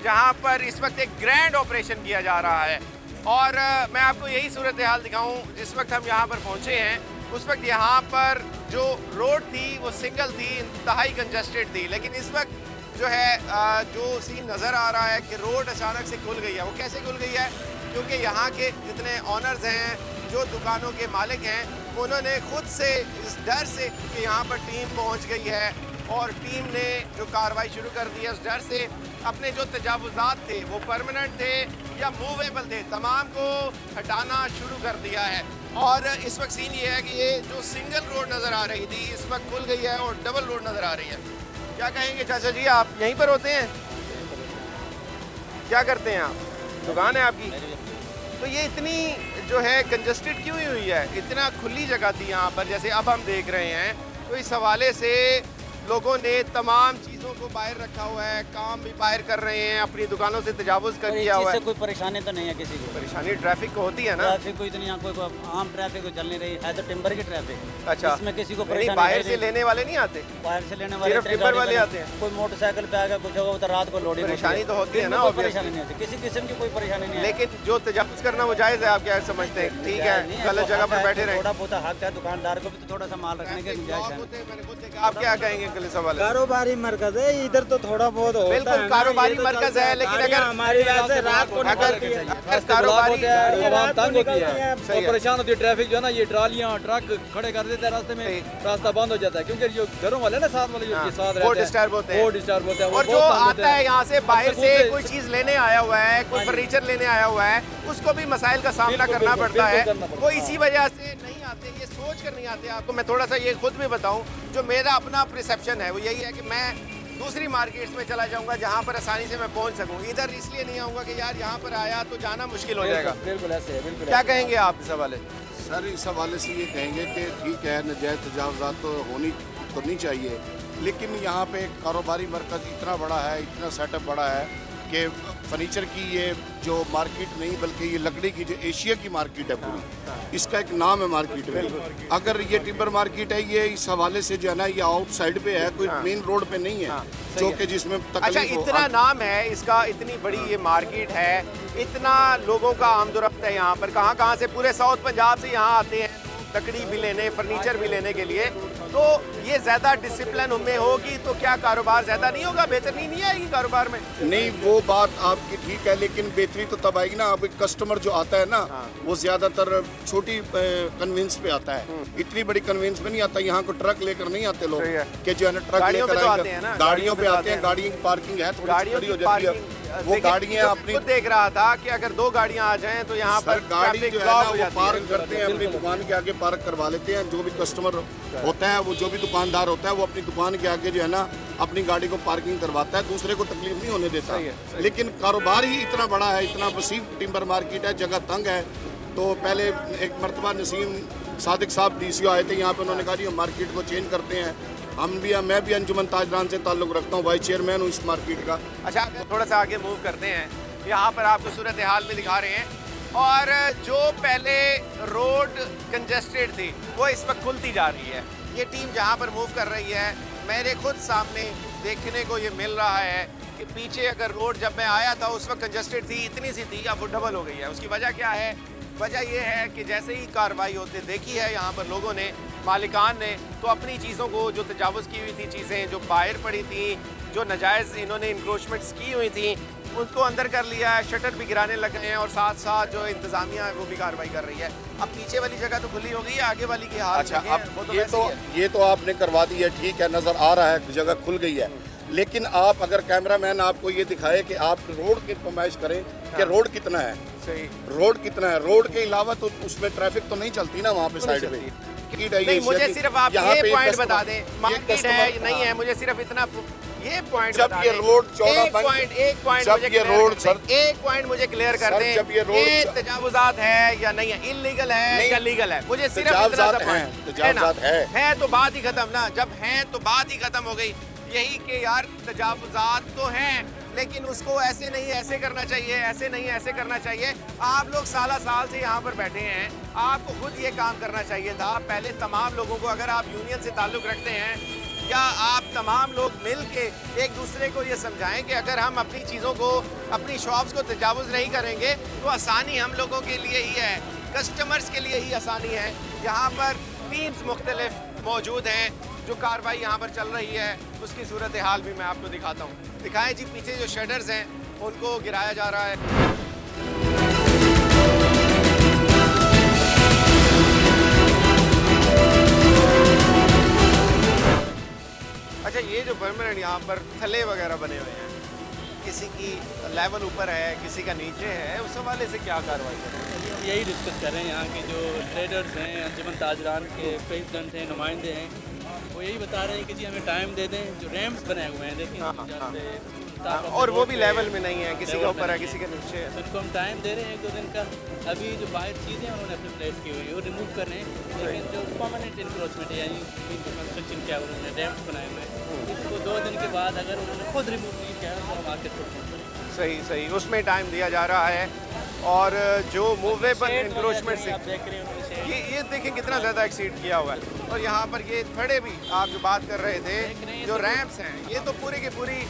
Speaker 1: جہاں پر اس وقت ایک گرینڈ آپریشن کیا جا رہا ہے۔ اور میں آپ کو یہی صورتحال دکھاؤں، جس وقت ہم یہاں پر پہنچے ہیں، اس وقت یہاں پر جو روڈ تھی، وہ سنگل تھی، انتہائی کنجسٹڈ تھی۔ لیکن اس وقت جو ہے جو سین نظر آ رہا ہے کہ روڈ اچانک سے کھل گئی ہے، وہ کیسے کھل گئی ہے؟ کیونکہ یہاں کے جتنے آنرز ہیں، جو دکانوں کے مالک ہیں، انہوں نے خود سے اس ڈر سے کہ یہاں پر ٹیم پہنچ گئی ہے۔ اور ٹیم نے جو کاروائی شروع کر دی ہے، اس ڈر سے اپنے جو تجاوزات تھے، وہ پرمننٹ تھے یا موویبل تھے، تمام کو ہٹانا شروع کر دیا ہے۔ اور اس وقت سین یہ ہے کہ یہ جو سنگل روڈ نظر آ رہی تھی، اس وقت کھل گئی ہے اور ڈبل روڈ نظر آ رہی ہے۔ کیا کہیں گے چاچا جی آپ یہیں پر ہوتے ہیں؟ کیا کرتے ہیں آپ؟ دکان ہے آپ کی؟ تو یہ اتنی جو ہے کنجسٹڈ کیوں ہی ہوئی ہے؟ اتنا کھلی جگہ تھی یہاں پر، جیسے اب ہم دیکھ رہے ہیں۔ تو اس حوالے سے لوگوں نے تمام چیزوں کو باہر رکھا ہوا ہے کام بھی باہر کر رہے ہیں اپنی دکانوں سے تجاوز کر
Speaker 5: چیز
Speaker 1: ہوا
Speaker 5: سے
Speaker 1: ہے۔
Speaker 5: کوئی پریشانی تو نہیں ہے کسی کو؟
Speaker 1: پریشانی ٹریفک کو ہوتی ہے نا۔
Speaker 5: ٹریفک کو اتنی یہاں کوئی عام ٹریفک کو چل نہیں رہی ہے تو ٹمبر کی ٹریفک۔
Speaker 1: اچھا۔
Speaker 5: اس میں کسی کو
Speaker 1: یعنی
Speaker 5: پریشانی
Speaker 1: باہر سے۔ لینے والے نہیں آتے؟
Speaker 5: باہر سے لینے والے گاڑی
Speaker 1: والے آتے ہیں؟
Speaker 5: کوئی موٹر سائیکل پہ آ گیا کچھ ہوگا تو رات کو لوڈنگ
Speaker 1: پریشانی تو ہوتی ہے نا۔
Speaker 5: پریشانی نہیں ہوتی کسی قسم کی کوئی پریشانی نہیں ہے۔
Speaker 1: لیکن جو تجاوز کرنا وہ جائز ہے آپ کیا سمجھتے ہیں؟ ٹھیک ہے غلط جگہ پر بیٹھے رہیں۔
Speaker 5: تھوڑا بہت حق ہے دکاندار کو بھی تو تھوڑا سا مال رکھنے کے گنجائش ہے
Speaker 1: آپ کیا کہیں گے؟ کل سے۔
Speaker 6: کاروباری مرکز ہے ادھر تو تھوڑا بہت ہوتا
Speaker 1: بالکل کاروباری مرکز ہے لیکن اگر
Speaker 6: ہماری ویسے رات کو نکلتی ہے۔
Speaker 1: کاروباری
Speaker 6: عوام تنگ ہوتی ہے۔
Speaker 7: پریشان ہوتی ہے۔ ٹریفک جو ہے نا یہ ٹرالیاں ٹرک کھڑے کر دیتے ہیں راستے میں۔ راستہ بند ہو جاتا ہے۔ کیونکہ جو گھروں والے نا ساتھ والے جو
Speaker 1: ہاں،
Speaker 7: ساتھ
Speaker 1: وہ
Speaker 7: رہتے
Speaker 1: ہوتے ہیں۔
Speaker 7: وہ ڈسٹرب ہوتے ہیں
Speaker 1: اور جو آتا ہے یہاں سے باہر سے کوئی چیز لینے آیا ہوا ہے کوئی فرنیچر لینے آیا ہوا ہے اس کو بھی مسائل کا سامنا کرنا پڑتا ہے۔ وہ۔ اسی وجہ سے نہیں آتے یہ سوچ کر نہیں آتے۔ آپ کو میں تھوڑا سا یہ خود بھی بتاؤں جو میرا اپنا پرسیپشن ہے وہ یہی ہے کہ میں دوسری مارکیٹس میں چلا جاؤں گا جہاں پر آسانی سے میں پہنچ سکوں۔ ادھر اس لیے نہیں آؤں گا کہ یار یہاں پر آیا تو جانا مشکل ہو جائے گا۔
Speaker 7: بالکل ایسے بالکل
Speaker 1: کیا کہیں گے آپ اس حوالے؟
Speaker 8: سر اس حوالے سے یہ کہیں گے کہ ٹھیک ہے نجائز تجاوزات تو ہونی تو نہیں چاہیے لیکن یہاں پہ کاروباری مرکز اتنا بڑا ہے اتنا سیٹ اپ بڑا ہے کہ فرنیچر کی یہ جو مارکیٹ نہیں بلکہ یہ لکڑی کی جو ایشیا کی مارکیٹ ہے پوری اس کا ایک نام ہے مارکیٹ میں اگر یہ ٹمبر مارکیٹ ہے یہ اس حوالے سے جو ہے نا یہ آؤٹ سائڈ پہ ہے کوئی مین روڈ پہ نہیں ہے جو کہ جس میں
Speaker 1: اچھا اتنا نام ہے اس کا اتنی بڑی یہ مارکیٹ ہے اتنا لوگوں کا آمد و رفت ہے یہاں پر۔ کہاں کہاں سے؟ پورے ساؤتھ پنجاب سے یہاں آتے ہیں لکڑی بھی لینے فرنیچر بھی لینے کے لیے۔ تو یہ زیادہ ڈسپلن میں ہوگی تو کیا کاروبار زیادہ نہیں ہوگا؟ بہتری نہیں آئے گی کاروبار میں؟
Speaker 8: نہیں وہ بات آپ کی ٹھیک ہے لیکن بہتری تو تب آئے گی نا۔ اب ایک کسٹمر جو آتا ہے نا وہ زیادہ تر چھوٹی کنوینس پہ آتا ہے۔ اتنی بڑی کنوینس پہ نہیں آتا یہاں کو ٹرک لے کر نہیں آتے لوگ۔ کہ جو ہے نا ٹرک لے کر گاڑیوں پہ آتے ہیں گاڑی کی پارکنگ ہے تھوڑی ہو جاتی ہے۔
Speaker 1: پارکنگ
Speaker 8: وہ گاڑیاں اپنی
Speaker 1: دیکھ رہا تھا کہ اگر دو گاڑیاں آ جائیں تو یہاں پر
Speaker 8: گاڑی جو ہے نا وہ۔ پارک کرتے ہیں اپنی دکان کے آگے پارک کروا لیتے ہیں۔ جو بھی کسٹمر ہوتا ہے وہ جو بھی دکاندار ہوتا ہے وہ اپنی دکان کے آگے جو ہے نا اپنی گاڑی کو پارکنگ کرواتا ہے۔ دوسرے کو تکلیف نہیں ہونے دیتا۔ لیکن کاروبار ہی اتنا بڑا ہے اتنا وسیع ٹمبر مارکیٹ ہے جگہ تنگ ہے۔ تو پہلے ایک مرتبہ نسیم صادق صاحب ڈی سی او آئے تھے یہاں پہ انہوں نے کہا جی ہم مارکیٹ کو چینج کرتے ہیں۔ ہم بھی میں بھی انجمن تاجران سے تعلق رکھتا ہوں، وائس چیئرمین ہوں اس مارکیٹ کا۔
Speaker 1: اچھا تھوڑا سا آگے موو کرتے ہیں۔ یہاں پر آپ کو صورتحال میں دکھا رہے ہیں۔ اور جو پہلے روڈ کنجسٹڈ تھی، وہ اس وقت کھلتی جا رہی ہے۔ یہ ٹیم جہاں پر موو کر رہی ہے، میرے خود سامنے دیکھنے کو یہ مل رہا ہے کہ پیچھے اگر روڈ جب میں آیا تھا، اس وقت کنجسٹڈ تھی، اتنی سی تھی، اب وہ ڈبل ہو گئی ہے۔ اس کی وجہ کیا ہے؟ وجہ یہ ہے کہ جیسے ہی کاروائی ہوتے دیکھی ہے یہاں پر لوگوں نے مالکان نے تو اپنی چیزوں کو جو تجاوز کی ہوئی تھی چیزیں جو باہر پڑی تھیں جو نجائز انہوں نے انکروچمنٹس کی ہوئی تھیں ان کو اندر کر لیا ہے شٹر بھی گرانے لگے ہیں اور ساتھ ساتھ جو انتظامیہ ہے وہ بھی کاروائی کر رہی ہے۔ اب پیچھے والی جگہ تو کھلی ہو گئی ہے آگے والی کی حال
Speaker 8: اچھا اب یہ تو یہ تو آپ نے کروا دی ہے ٹھیک ہے نظر آ رہا ہے جگہ کھل گئی ہے۔ لیکن آپ اگر کیمرہ مین آپ کو یہ دکھائے کہ آپ روڈ کی فرمائش کریں کہ روڈ کتنا ہے روڈ کتنا ہے؟ روڈ کے علاوہ تو اس میں ٹریفک تو نہیں چلتی نا وہاں پہ سائڈ پہ
Speaker 1: نہیں مجھے صرف آپ یہ پوائنٹ بتا دیں۔ مارکیٹ ہے نہیں ہے۔ مجھے صرف اتنا یہ پوائنٹ
Speaker 8: جب
Speaker 1: بتا
Speaker 8: یہ
Speaker 1: دیں۔
Speaker 8: روڈ چودہ
Speaker 1: پوائنٹ ایک پوائنٹ مجھے
Speaker 8: روڈ
Speaker 1: کر دیں۔ ایک پوائنٹ مجھے کلیئر کر دیں۔
Speaker 8: یہ
Speaker 1: تجاوزات ہے یا نہیں ہے؟ انلیگل ہے یا لیگل ہے؟ مجھے صرف اتنا سا
Speaker 8: تجاوزات
Speaker 1: ہے؟
Speaker 8: ہے
Speaker 1: تو بات ہی ختم نا۔ جب ہیں تو بات ہی ختم ہو گئی۔ یہی کہ یار تجاوزات تو ہیں۔ لیکن اس کو ایسے نہیں، ایسے کرنا چاہیے، ایسے نہیں، ایسے کرنا چاہیے۔ آپ لوگ سالہ سال سے یہاں پر بیٹھے ہیں۔ آپ کو خود یہ کام کرنا چاہیے تھا۔ پہلے تمام لوگوں کو اگر آپ یونین سے تعلق رکھتے ہیں یا آپ تمام لوگ مل کے ایک دوسرے کو یہ سمجھائیں کہ اگر ہم اپنی چیزوں کو، اپنی شاپس کو تجاوز نہیں کریں گے، تو آسانی ہم لوگوں کے لیے ہی ہے۔ کسٹمرز کے لیے ہی آسانی ہے۔ یہاں پر ٹیمز مختلف موجود ہیں۔ جو کاروائی یہاں پر چل رہی ہے، اس کی صورتحال بھی میں آپ کو دکھاتا ہوں۔ دکھائیں جی پیچھے جو شیڈرز ہیں، ان کو گرایا جا رہا ہے۔ اچھا یہ جو پرماننٹ یہاں پر تھلے وغیرہ بنے ہوئے ہیں، کسی کی لیول اوپر ہے، کسی کا نیچے ہے، اس حوالے سے کیا کاروائی کریں؟
Speaker 2: یہی ڈسکس کر رہے ہیں یہاں کے جو ٹریڈرز ہیں انجمن تاجران کے پریزیڈنٹ ہیں نمائندے ہیں وہ یہی بتا رہے ہیں کہ جی ہمیں ٹائم دے دیں جو ریمپس بنے ہوئے ہیں دیکھیں
Speaker 1: ہاں، ہاں، ہاں، اور وہ بھی لیول میں نہیں ہے کسی
Speaker 2: میں
Speaker 1: اوپر ہے کسی کا نیچے ہے۔
Speaker 2: ان کو ہم ٹائم دے رہے ہیں ایک دو دن کا۔ ابھی جو باہر چیزیں ہیں انہوں نے اپنی پلیس کی ہوئی ہیں وہ ریموو کر رہے ہیں۔ لیکن جو پرماننٹ انکروچمنٹ ہے یعنی کنسٹرکشن کیا انہوں نے ڈیمس بنائے ہوئے ہیں۔ اس کو دو دن کے بعد اگر انہوں نے خود ریموو نہیں کیا تو ہم آ کے
Speaker 1: صحیح صحیح۔ اس میں ٹائم دیا جا رہا ہے۔ اور جو موویبل انکروچمنٹ سے یہ یہ دیکھیں کتنا زیادہ ایکسیڈ کیا ہوا ہے۔ اور یہاں پر یہ تھڑے بھی آپ جو بات کر رہے تھے جو ریمپس ہیں یہ تو پوری کی پوری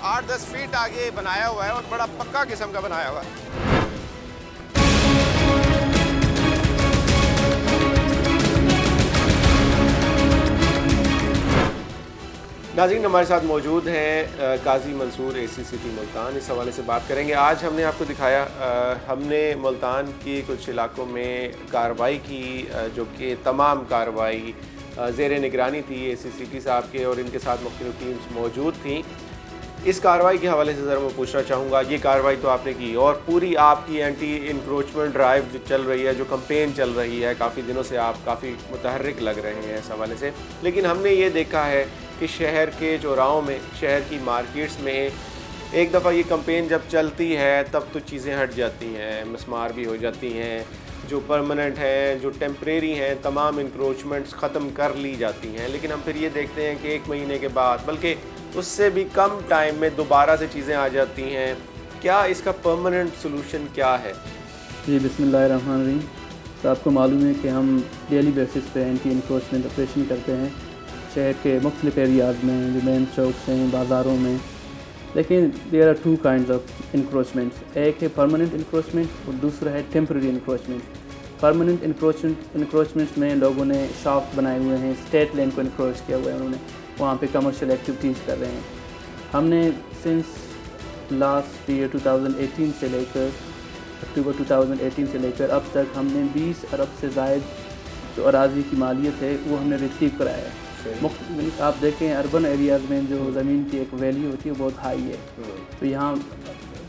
Speaker 1: آٹھ دس فیٹ آگے بنایا ہوا ہے اور بڑا پکا قسم کا بنایا ہوا ہے۔ ناظرین، ہمارے ساتھ موجود ہیں قاضی منصور، اے سی سی ٹی ملتان، اس حوالے سے بات کریں گے۔ آج ہم نے آپ کو دکھایا ہم نے ملتان کی کچھ علاقوں میں کاروائی کی جو کہ تمام کاروائی زیر نگرانی تھی اے سی سی ٹی صاحب کے اور ان کے ساتھ مختلف ٹیمز موجود تھیں۔ اس کاروائی کے حوالے سے ذرا میں پوچھنا چاہوں گا، یہ کاروائی تو آپ نے کی اور پوری آپ کی اینٹی انکروچمنٹ ڈرائیو جو چل رہی ہے، جو کمپین چل رہی ہے، کافی دنوں سے آپ کافی متحرک لگ رہے ہیں اس حوالے سے۔ لیکن ہم نے یہ دیکھا ہے کہ شہر کے چوراہوں میں، شہر کی مارکیٹس میں ایک دفعہ یہ کمپین جب چلتی ہے، تب تو چیزیں ہٹ جاتی ہیں، مسمار بھی ہو جاتی ہیں، جو پرماننٹ ہیں جو ٹیمپریری ہیں، تمام انکروچمنٹس ختم کر لی جاتی ہیں۔ لیکن ہم پھر یہ دیکھتے ہیں کہ ایک مہینے کے بعد، بلکہ اس سے بھی کم ٹائم میں دوبارہ سے چیزیں آ جاتی ہیں۔ کیا اس کا پرماننٹ سلوشن کیا ہے؟
Speaker 9: جی بسم اللہ الرحمن الرحیم۔ تو آپ کو معلوم ہے کہ ہم ڈیلی بیسس پہ اینٹی انکروچمنٹ آپریشن کرتے ہیں۔ شہر کے مختلف ایریاز میں، جو مین چوکس ہیں، بازاروں میں۔ لیکن there are two kinds of encroachments ایک ہے پرماننٹ انکروچمنٹ اور دوسرا ہے temporary encroachment
Speaker 2: permanent encroachment encroachments میں لوگوں نے شاپ بنائے ہوئے ہیں اسٹیٹ لین کو انکروچ کیا ہوا ہے انہوں نے۔ وہاں پہ کمرشل ایکٹیویٹیز کر رہے ہیں۔ ہم نے since last year two thousand eighteen سے لے کر اکتوبر ٹو تھاؤزنڈ ایٹین سے لے کر اب تک ہم نے بیس ارب سے زائد جو اراضی کی مالیت ہے، وہ ہم نے ریسیو کرایا ہے۔ مختلف یعنی آپ دیکھیں اربن ایریاز میں جو زمین کی ایک ویلیو ہوتی ہے بہت ہائی ہے۔ تو یہاں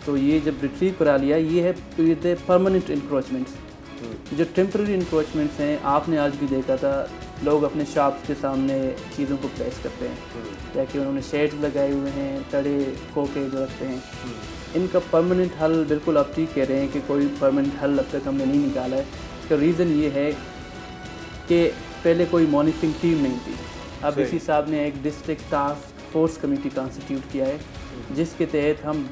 Speaker 2: تو یہ جب ریٹریو کرا لیا یہ ہے پرماننٹ انکروچمنٹس hmm. جو ٹیمپرری انکروچمنٹس ہیں آپ نے آج بھی دیکھا تھا لوگ اپنے شاپس کے سامنے چیزوں کو پلیس کرتے ہیں۔ hmm. تاکہ انہوں نے شیڈ لگائے ہوئے ہیں تڑے کھوکے جو رکھتے ہیں۔ hmm. ان کا پرماننٹ حل بالکل آپ ٹھیک کہہ رہے ہیں کہ کوئی پرماننٹ حل اب تک ہم نے نہیں نکالا ہے۔ اس کا ریزن یہ ہے کہ پہلے کوئی مانیٹرنگ ٹیم نہیں تھی۔ اب اسی
Speaker 9: صاحب نے ایک district task force committee constitute کیا ہے جس کے تحت ہم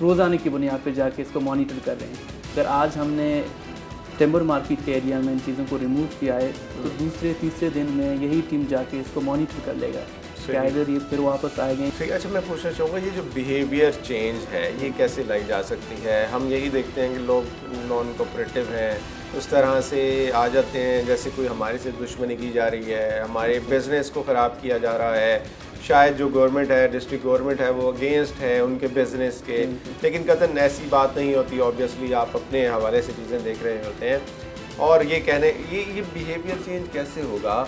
Speaker 9: روزانہ کی بنیاد پہ جا کے اس کو مانیٹر کر رہے ہیں۔ اگر آج ہم نے ٹیمبر مارکیٹ کے ایریا میں ان چیزوں کو ریموو کیا ہے تو دوسرے تیسرے دن میں یہی ٹیم جا کے اس کو مانیٹر کر لے گا۔ ادھر یہ پھر واپس آئے گئے۔ اچھا میں پوچھنا چاہوں گا یہ جو بیہیویئر چینج ہے یہ کیسے لائی جا سکتی ہے؟ ہم یہی دیکھتے ہیں کہ لوگ نان کوپریٹو ہیں۔ اس طرح سے آ جاتے ہیں جیسے کوئی ہمارے سے دشمنی کی جا رہی ہے ہمارے بزنس کو خراب کیا جا رہا ہے۔ شاید جو گورنمنٹ ہے ڈسٹرک گورنمنٹ ہے وہ اگینسٹ ہے ان کے بزنس کے۔ لیکن
Speaker 2: قطن ایسی بات نہیں ہوتی آبویسلی آپ اپنے حوالے سے چیزیں دیکھ رہے ہوتے ہیں۔ اور یہ کہنے یہ یہ بیہیویئر چینج کیسے ہوگا؟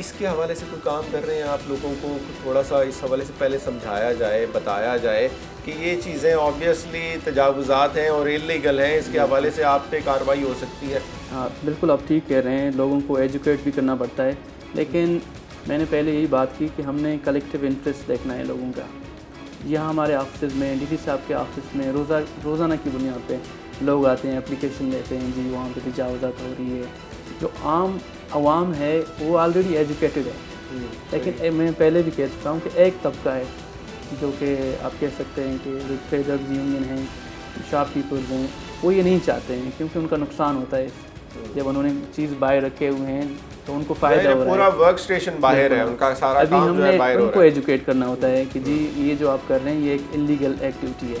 Speaker 2: اس کے حوالے سے کوئی کام کر رہے ہیں آپ لوگوں کو؟ تھوڑا سا اس حوالے سے پہلے سمجھایا جائے بتایا جائے کہ یہ چیزیں آبویسلی تجاوزات ہیں اور انلیگل ہیں۔ اس کے حوالے سے آپ پہ کاروائی ہو سکتی ہے۔ ہاں بالکل آپ ٹھیک کہہ رہے ہیں۔ لوگوں کو ایجوکیٹ بھی کرنا پڑتا ہے۔ لیکن میں نے پہلے یہی بات کی کہ ہم نے کلیکٹیو انٹرسٹ دیکھنا ہے لوگوں کا۔ یہاں ہمارے آفسز میں ڈی سی صاحب کے آفس میں روزہ روزانہ کی بنیاد پہ لوگ
Speaker 9: آتے
Speaker 2: ہیں
Speaker 9: اپلیکیشن لیتے ہیں۔ جی وہاں پہ
Speaker 2: تجاوزات
Speaker 9: ہو رہی ہے۔
Speaker 2: جو
Speaker 9: عام عوام
Speaker 2: ہے
Speaker 9: وہ آلریڈی
Speaker 2: ایجوکیٹڈ ہے۔ لیکن میں پہلے بھی کہہ چکا ہوں کہ ایک طبقہ ہے جو کہ آپ کہہ سکتے ہیں کہ جو ٹریڈرز یونین ہیں شاپ کیپرز ہیں وہ یہ نہیں چاہتے ہیں کیونکہ ان
Speaker 9: کا نقصان
Speaker 2: ہوتا ہے۔ جب انہوں نے چیز باہر رکھے ہوئے ہیں تو ان کو فائدہ ہو رہا ہے۔ پورا ورک سٹیشن باہر ہے ان کا سارا ابھی ہم نے ان کو ایجوکیٹ کرنا ہوتا ہے کہ جی یہ جو آپ کر رہے ہیں یہ ایک انلیگل ایکٹیویٹی ہے۔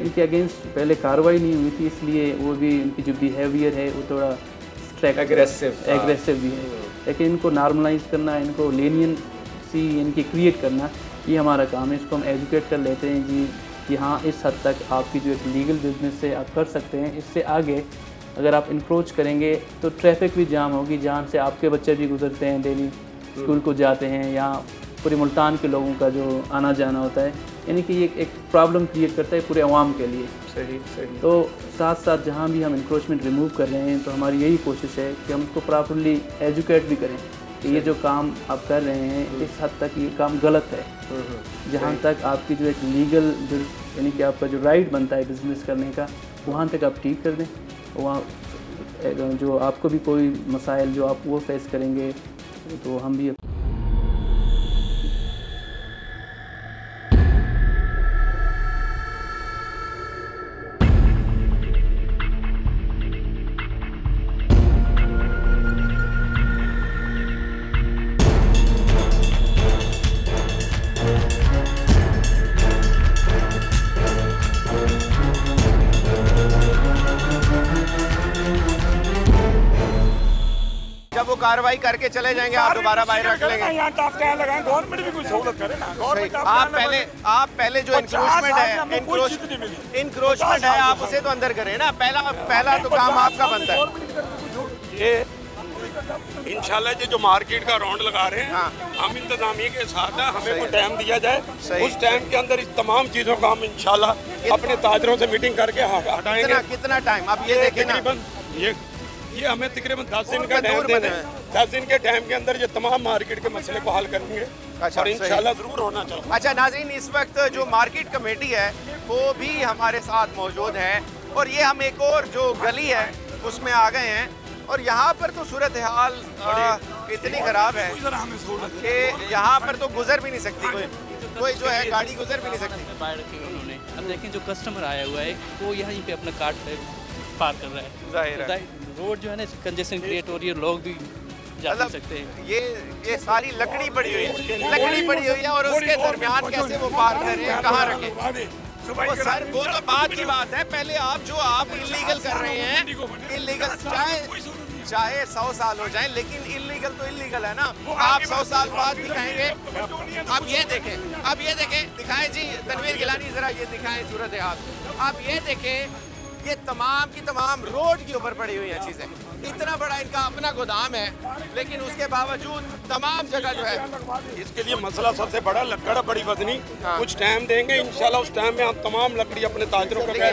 Speaker 2: ان کے اگینسٹ پہلے کاروائی نہیں ہوئی تھی اس لیے وہ بھی ان کی جو بیہیویئر ہے وہ تھوڑا ایگریسو بھی ہے لیکن ان کو نارملائز کرنا ان کو لینین سی ان کی کریٹ کرنا یہ ہمارا کام
Speaker 9: ہے۔ اس
Speaker 2: کو ہم ایجوکیٹ کر لیتے ہیں جی کہ ہاں اس حد تک آپ کی جو ایک لیگل بزنس ہے آپ کر سکتے ہیں۔ اس سے آگے اگر آپ انکروچ کریں گے تو ٹریفک بھی جام ہوگی۔ جہاں سے آپ کے بچے بھی گزرتے ہیں ڈیلی اسکول ہاں۔ کو جاتے ہیں یا پوری ملتان کے لوگوں کا جو آنا جانا ہوتا ہے یعنی کہ یہ ایک پرابلم کریٹ کرتا ہے پورے عوام کے لیے۔ صحیح صحیح۔
Speaker 9: تو ساتھ ساتھ جہاں بھی ہم انکروچمنٹ ریموو کر رہے ہیں
Speaker 10: تو ہماری یہی کوشش ہے کہ ہم اس کو پراپرلی
Speaker 9: ایجوکیٹ
Speaker 10: بھی
Speaker 9: کریں کہ یہ جو کام آپ کر
Speaker 10: رہے ہیں اس
Speaker 9: حد تک یہ کام غلط ہے۔ جہاں تک آپ کی جو ایک لیگل جو یعنی
Speaker 10: کہ آپ کا جو رائٹ بنتا ہے بزنس کرنے کا وہاں تک آپ ٹھیک کر دیں۔ وہاں جو آپ کو
Speaker 9: بھی
Speaker 10: کوئی مسائل جو آپ وہ فیس کریں گے تو ہم بھی صفائی کر کے چلے جائیں گے
Speaker 9: آپ دوبارہ باہر رکھ لیں گے۔ آپ
Speaker 10: پہلے آپ پہلے جو انکروچمنٹ ہے انکروچمنٹ ہے
Speaker 9: آپ
Speaker 10: اسے
Speaker 9: تو
Speaker 10: اندر
Speaker 9: کریں
Speaker 10: نا۔ پہلا پہلا تو کام آپ کا بنتا ہے۔ انشاءاللہ یہ جو مارکیٹ کا راؤنڈ
Speaker 9: لگا
Speaker 10: رہے
Speaker 9: ہیں
Speaker 10: ہاں۔ ہم انتظامی کے
Speaker 9: ساتھ ہیں ہمیں کوئی ٹائم دیا جائے۔ اس ٹائم کے اندر اس تمام چیزوں کا ہم انشاءاللہ اپنے تاجروں سے میٹنگ کر کے ہٹائیں گے۔ کتنا ٹائم آپ یہ دیکھیں نا۔ یہ ہمیں تقریباً دس دن
Speaker 10: کا ٹائم دینا
Speaker 9: ہے۔ دس دن کے ٹائم کے اندر یہ تمام مارکیٹ کے مسئلے کو حل کریں گے اور
Speaker 1: اچھا، انشاءاللہ ضرور ہونا چاہیے۔ اچھا ناظرین اس وقت جو مارکیٹ کمیٹی ہے وہ بھی ہمارے ساتھ موجود ہیں۔ اور یہ
Speaker 9: ہم ایک
Speaker 1: اور جو گلی ہے اس میں آگئے ہیں۔ اور یہاں پر تو صورتحال اتنی
Speaker 9: خراب
Speaker 1: ہے کہ
Speaker 9: یہاں پر تو گزر بھی نہیں سکتی کوئی۔ کوئی جو ہے گاڑی گزر بھی نہیں سکتی۔ اب دیکھیں جو کسٹمر آیا ہوا
Speaker 10: ہے
Speaker 1: وہ
Speaker 10: یہاں
Speaker 1: ہی پہ اپنا کارٹ پار کر رہا ہے۔ ظاہر ہے۔ روڈ جو ہے نا کنجیشن کریٹ ہو رہی ہے لوگ بھی جا مطلب سکتے ہیں۔ یہ یہ ساری لکڑی پڑی ہوئی ہے۔ لکڑی پڑی ہوئی ہے اور اس کے درمیان کیسے وہ پار کر رہے ہیں؟ کہاں رکھیں سر وہ تو بات کی بات ہے۔ پہلے آپ جو آپ انلیگل کر رہے ہیں انلیگل چاہے چاہے سو سال ہو جائیں لیکن انلیگل تو انلیگل ہے نا۔
Speaker 10: آپ سو سال بعد دکھائیں گے اب یہ
Speaker 1: دیکھیں
Speaker 10: اب یہ دیکھیں دکھائیں جی تنویر گلانی ذرا یہ دکھائیں صورت ہے آپ اب یہ دیکھیں یہ تمام کی تمام روڈ
Speaker 1: کے
Speaker 10: اوپر پڑی
Speaker 1: ہوئی ہیں چیزیں۔ اتنا بڑا ان کا اپنا گودام ہے لیکن اس کے باوجود
Speaker 10: تمام جگہ
Speaker 1: جو ہے۔
Speaker 10: اس کے
Speaker 1: لیے
Speaker 10: مسئلہ سب سے بڑا
Speaker 1: لکڑ
Speaker 10: بڑی وزنی۔ ہاں۔ کچھ ٹائم دیں گے انشاءاللہ اس ٹائم میں
Speaker 1: ہم
Speaker 10: تمام
Speaker 1: لکڑی
Speaker 10: اپنے
Speaker 1: تاجروں کا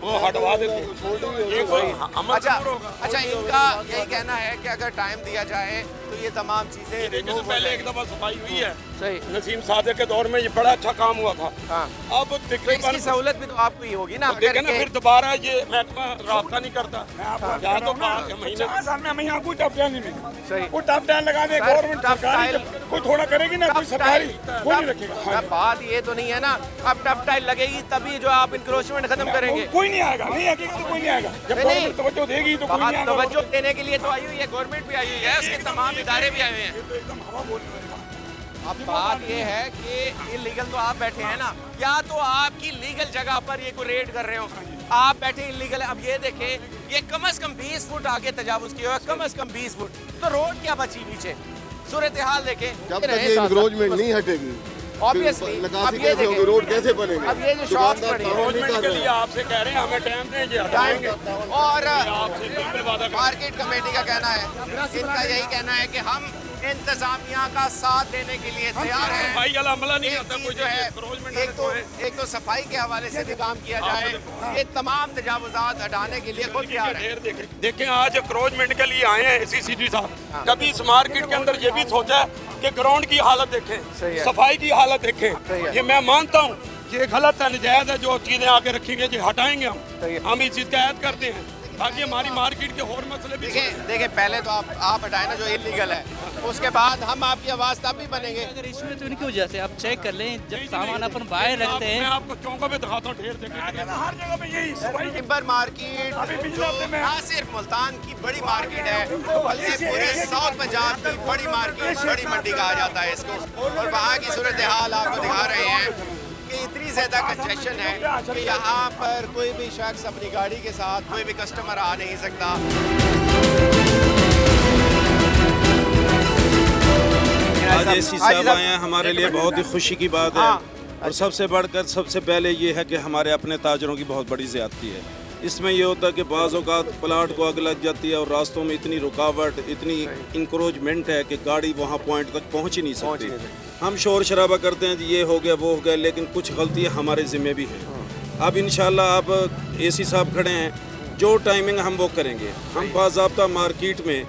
Speaker 1: وہ ہٹوا دیں اچھا اچھا ان
Speaker 10: کا یہی کہنا
Speaker 1: ہے
Speaker 10: کہ
Speaker 1: اگر
Speaker 10: ٹائم دیا جائے تو یہ تمام چیزیں پہلے ایک دفعہ صفائی
Speaker 7: ہوئی ہے۔ صحیح. نسیم صادق کے
Speaker 1: دور
Speaker 7: میں یہ بڑا اچھا کام
Speaker 1: ہوا
Speaker 7: تھا.
Speaker 1: ہاں.
Speaker 7: اب
Speaker 1: تقریباً
Speaker 7: سہولت بھی تو آپ کو
Speaker 1: ہی
Speaker 7: ہوگی
Speaker 1: نا
Speaker 7: دیکھیں نا
Speaker 1: پھر
Speaker 7: دوبارہ یہ
Speaker 1: محکمہ رابطہ نہیں کرتا. یہاں تو پچاس سال میں ہمیں کوئی ٹاپ ٹائل نہیں وہ ٹاپ ٹائل
Speaker 7: لگا دے گورنمنٹ سرکاری کوئی تھوڑا کرے گی نا کوئی سرکاری
Speaker 1: کوئی نہیں
Speaker 7: رکھے گا. ہاں جی. بات
Speaker 1: یہ
Speaker 7: تو نہیں
Speaker 1: ہے نا اب ٹاپ ٹائل لگے گی تبھی جو آپ انکروچمنٹ ختم کریں گے. کوئی نہیں آئے گا نہیں تو کوئی نہیں آئے گا. جب گورنمنٹ توجہ دے گی تو کوئی نہیں آئے گا. توجہ دینے کے لیے تو آئی ہوئی ہے گورنمنٹ بھی آئی ہوئی ہے اس کے تمام ادارے بھی آئے ہوئے ہیں۔ اب بات یہ ہے کہ انلیگل تو آپ بیٹھے ہیں نا یا تو آپ کی لیگل جگہ پر یہ
Speaker 11: کوئی ریڈ کر رہے ہو۔ آپ
Speaker 1: بیٹھے
Speaker 11: انلیگل
Speaker 1: اب
Speaker 11: یہ
Speaker 1: دیکھیں
Speaker 11: یہ کم
Speaker 1: از
Speaker 11: کم بیس فٹ
Speaker 1: آگے تجاوز کیا ہوا
Speaker 11: کم
Speaker 1: از کم
Speaker 11: بیس فٹ۔
Speaker 10: تو
Speaker 11: روڈ
Speaker 10: کیا
Speaker 11: بچی
Speaker 10: نیچے؟
Speaker 11: صورتحال
Speaker 10: دیکھیں۔ جب تک یہ انگروجمنٹ نہیں ہٹے گی
Speaker 1: اب
Speaker 10: یہ
Speaker 1: جو
Speaker 10: شاپس پڑی ہے۔ اور
Speaker 1: مارکیٹ کمیٹی کا کہنا ہے۔ ان کا یہی کہنا ہے کہ ہم انتظامیہ کا ساتھ دینے کے لیے تیار
Speaker 10: ہیں۔ صفائی والا عملہ
Speaker 1: نہیں
Speaker 10: ہوتا
Speaker 1: کوئی
Speaker 10: جو
Speaker 1: ایک تو
Speaker 10: صفائی
Speaker 1: کے حوالے
Speaker 10: سے
Speaker 1: بھی کام کیا ہاں، جائے۔ ہاں۔ یہ تمام تجاوزات ہٹانے کے لیے خود تیار ہیں۔ دیکھیں۔ آج اکروچمنٹ کے
Speaker 10: لیے آئے ہیں اسی سی جی صاحب۔ ہاں۔ کبھی اس مارکٹ کے اندر یہ بھی سوچا ہے کہ گرونڈ کی حالت دیکھیں صفائی کی حالت
Speaker 1: دیکھیں۔
Speaker 10: یہ
Speaker 1: میں
Speaker 10: مانتا ہوں یہ
Speaker 1: غلط
Speaker 10: ہے
Speaker 1: نجائز
Speaker 10: ہے جو چیزیں آگے رکھیں گے جو ہٹائیں گے ہم۔ ہم اس چیز کا عہد
Speaker 1: کرتے ہیں۔
Speaker 10: تاکہ ہماری مارکیٹ کے ہور مسئلے بھی دیکھیں دیکھیں پہلے تو آپ ہٹائیں نا جو
Speaker 1: انلیگل ہے۔ اس کے بعد ہم آپ کی آواز تب بھی بنیں گے۔ اگر اس میں تو ان کی
Speaker 2: وجہ سے آپ چیک کر لیں جب سامان اپن باہر رکھتے ہیں۔ میں آپ کو چونکوں
Speaker 10: میں
Speaker 2: دکھاتا
Speaker 10: ہوں ٹھیر دیکھیں ہر جگہ پہ یہی
Speaker 7: ٹمبر مارکیٹ جو نہ صرف
Speaker 1: ملتان کی بڑی مارکیٹ ہے بلکہ پورے ساؤتھ پنجاب کی بڑی مارکیٹ بڑی منڈی کہا جاتا ہے اس کو۔ اور وہاں کی صورتحال آپ کو دکھا رہے ہیں کہ اتنی زیادہ کنجیشن ہے کہ یہاں پر کوئی بھی شخص اپنی گاڑی کے ساتھ کوئی بھی کسٹمر آ نہیں سکتا۔ آج اے سی صاحب
Speaker 12: آئے ہیں ہمارے لیے بہت ہی خوشی کی بات ہے۔ ہاں۔ اور سب
Speaker 1: سے
Speaker 12: بڑھ کر سب سے پہلے یہ ہے کہ ہمارے اپنے تاجروں کی بہت بڑی زیادتی ہے۔ اس میں یہ ہوتا ہے کہ بعض اوقات پلاٹ کو آگ لگ جاتی ہے اور راستوں میں اتنی رکاوٹ اتنی انکروچمنٹ ہے کہ گاڑی وہاں پوائنٹ تک پہنچ ہی نہیں سکتی۔ ہم شور شرابہ کرتے ہیں یہ ہو گیا وہ ہو گیا لیکن کچھ غلطی ہمارے ذمہ بھی ہیں ہاں۔ اب انشاءاللہ آپ اے سی صاحب کھڑے ہیں جو ٹائمنگ ہم وہ کریں گے۔ ہم باضابطہ مارکیٹ میں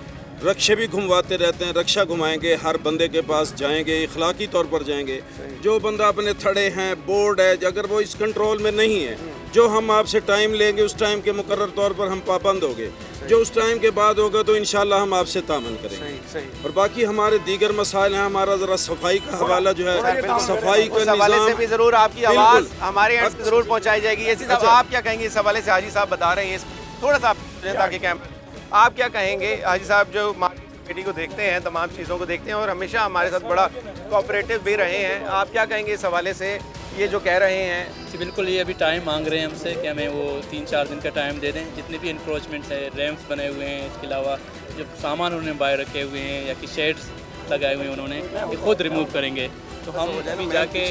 Speaker 12: رکشے بھی گھمواتے رہتے ہیں رکشہ گھمائیں گے ہر بندے کے پاس جائیں گے اخلاقی طور پر جائیں گے۔ جو بندہ اپنے تھڑے ہیں بورڈ ہے اگر وہ اس کنٹرول میں نہیں ہے جو ہم آپ سے ٹائم لیں گے اس ٹائم کے مقرر طور پر ہم پابند ہوگے جو اس ٹائم کے بعد ہوگا تو انشاءاللہ ہم آپ سے تعمل کریں گے۔ اور باقی ہمارے دیگر
Speaker 1: مسائل
Speaker 12: ہیں
Speaker 1: ہمارا ذرا
Speaker 12: صفائی
Speaker 1: کا حوالہ جو
Speaker 12: ہے
Speaker 1: صفائی کا نظام سے بھی ضرور آپ کی آواز
Speaker 12: ہمارے
Speaker 1: ضرور پہنچائی جائے گی۔ یہ چیز اچھا۔ آپ کیا کہیں گے؟ اس حوالے سے حاجی صاحب بتا رہے ہیں تھوڑا سا تاکہ کیمپ آپ کیا کہیں گے؟ حاجی صاحب جو کمیٹی کو دیکھتے ہیں تمام چیزوں کو دیکھتے ہیں اور ہمیشہ ہمارے ساتھ بڑا کوپریٹو بھی رہے ہیں۔ آپ کیا کہیں گے اس حوالے
Speaker 2: سے یہ جو کہہ رہے ہیں؟ جی بالکل یہ ابھی ٹائم مانگ رہے ہیں ہم سے کہ ہمیں وہ تین چار دن کا ٹائم دے دیں۔ جتنے بھی انکروچمنٹس ہیں ریمپس بنے ہوئے ہیں اس کے علاوہ جو سامان انہوں نے باہر رکھے ہوئے ہیں یا کہ شیڈس لگائے ہوئے ہیں انہوں نے یہ خود ریموو کریں گے۔ تو ہم اچھا، ابھی جا کے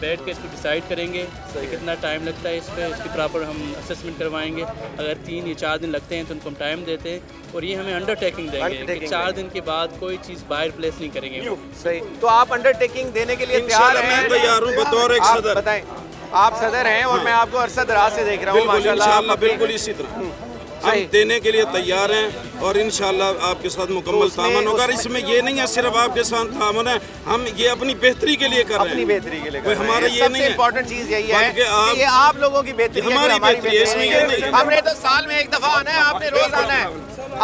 Speaker 2: بیٹھ کے اس کو ڈیسائیڈ کریں گے کہ کتنا ٹائم لگتا ہے اس پہ اس کی پراپر ہم اسسمنٹ کروائیں گے۔ اگر تین
Speaker 1: یا
Speaker 2: چار
Speaker 1: دن
Speaker 2: لگتے ہیں تو ان کو ہم ٹائم دیتے ہیں
Speaker 1: اور یہ ہمیں انڈر ٹیکنگ دیں گے کہ
Speaker 12: چار
Speaker 1: دن
Speaker 12: کے بعد کوئی چیز باہر
Speaker 1: پلیس
Speaker 12: نہیں
Speaker 1: کریں گے۔ صحیح۔ تو آپ انڈر ٹیکنگ دینے کے لیے تیار ہیں؟ تیار
Speaker 12: ہوں
Speaker 1: بطور
Speaker 12: ایک
Speaker 1: صدر۔ بتائیں
Speaker 12: آپ صدر ہیں اور
Speaker 1: ہاں۔
Speaker 12: میں آپ کو عرصہ دراز سے دیکھ رہا ہوں بالکل
Speaker 1: اسی
Speaker 12: طرح۔ ہم دینے
Speaker 1: کے
Speaker 12: لیے تیار ہیں۔ اور انشاءاللہ آپ کے ساتھ مکمل تعاون ہوگا اس میں یہ نہیں ہے صرف آپ
Speaker 1: کے ساتھ تعاون ہے ہم
Speaker 12: یہ
Speaker 1: اپنی بہتری
Speaker 12: کے لیے
Speaker 1: کر
Speaker 12: رہے ہیں۔
Speaker 1: اپنی بہتری کے لیے
Speaker 12: کر رہے
Speaker 1: ہیں۔ سب سے امپورٹنٹ چیز یہی ہے کہ
Speaker 12: یہ
Speaker 1: آپ
Speaker 12: لوگوں کی بہتری ہے ہماری بہتری
Speaker 1: ہے ہم نے تو سال میں ایک دفعہ آنا ہے آپ نے روز آنا ہے۔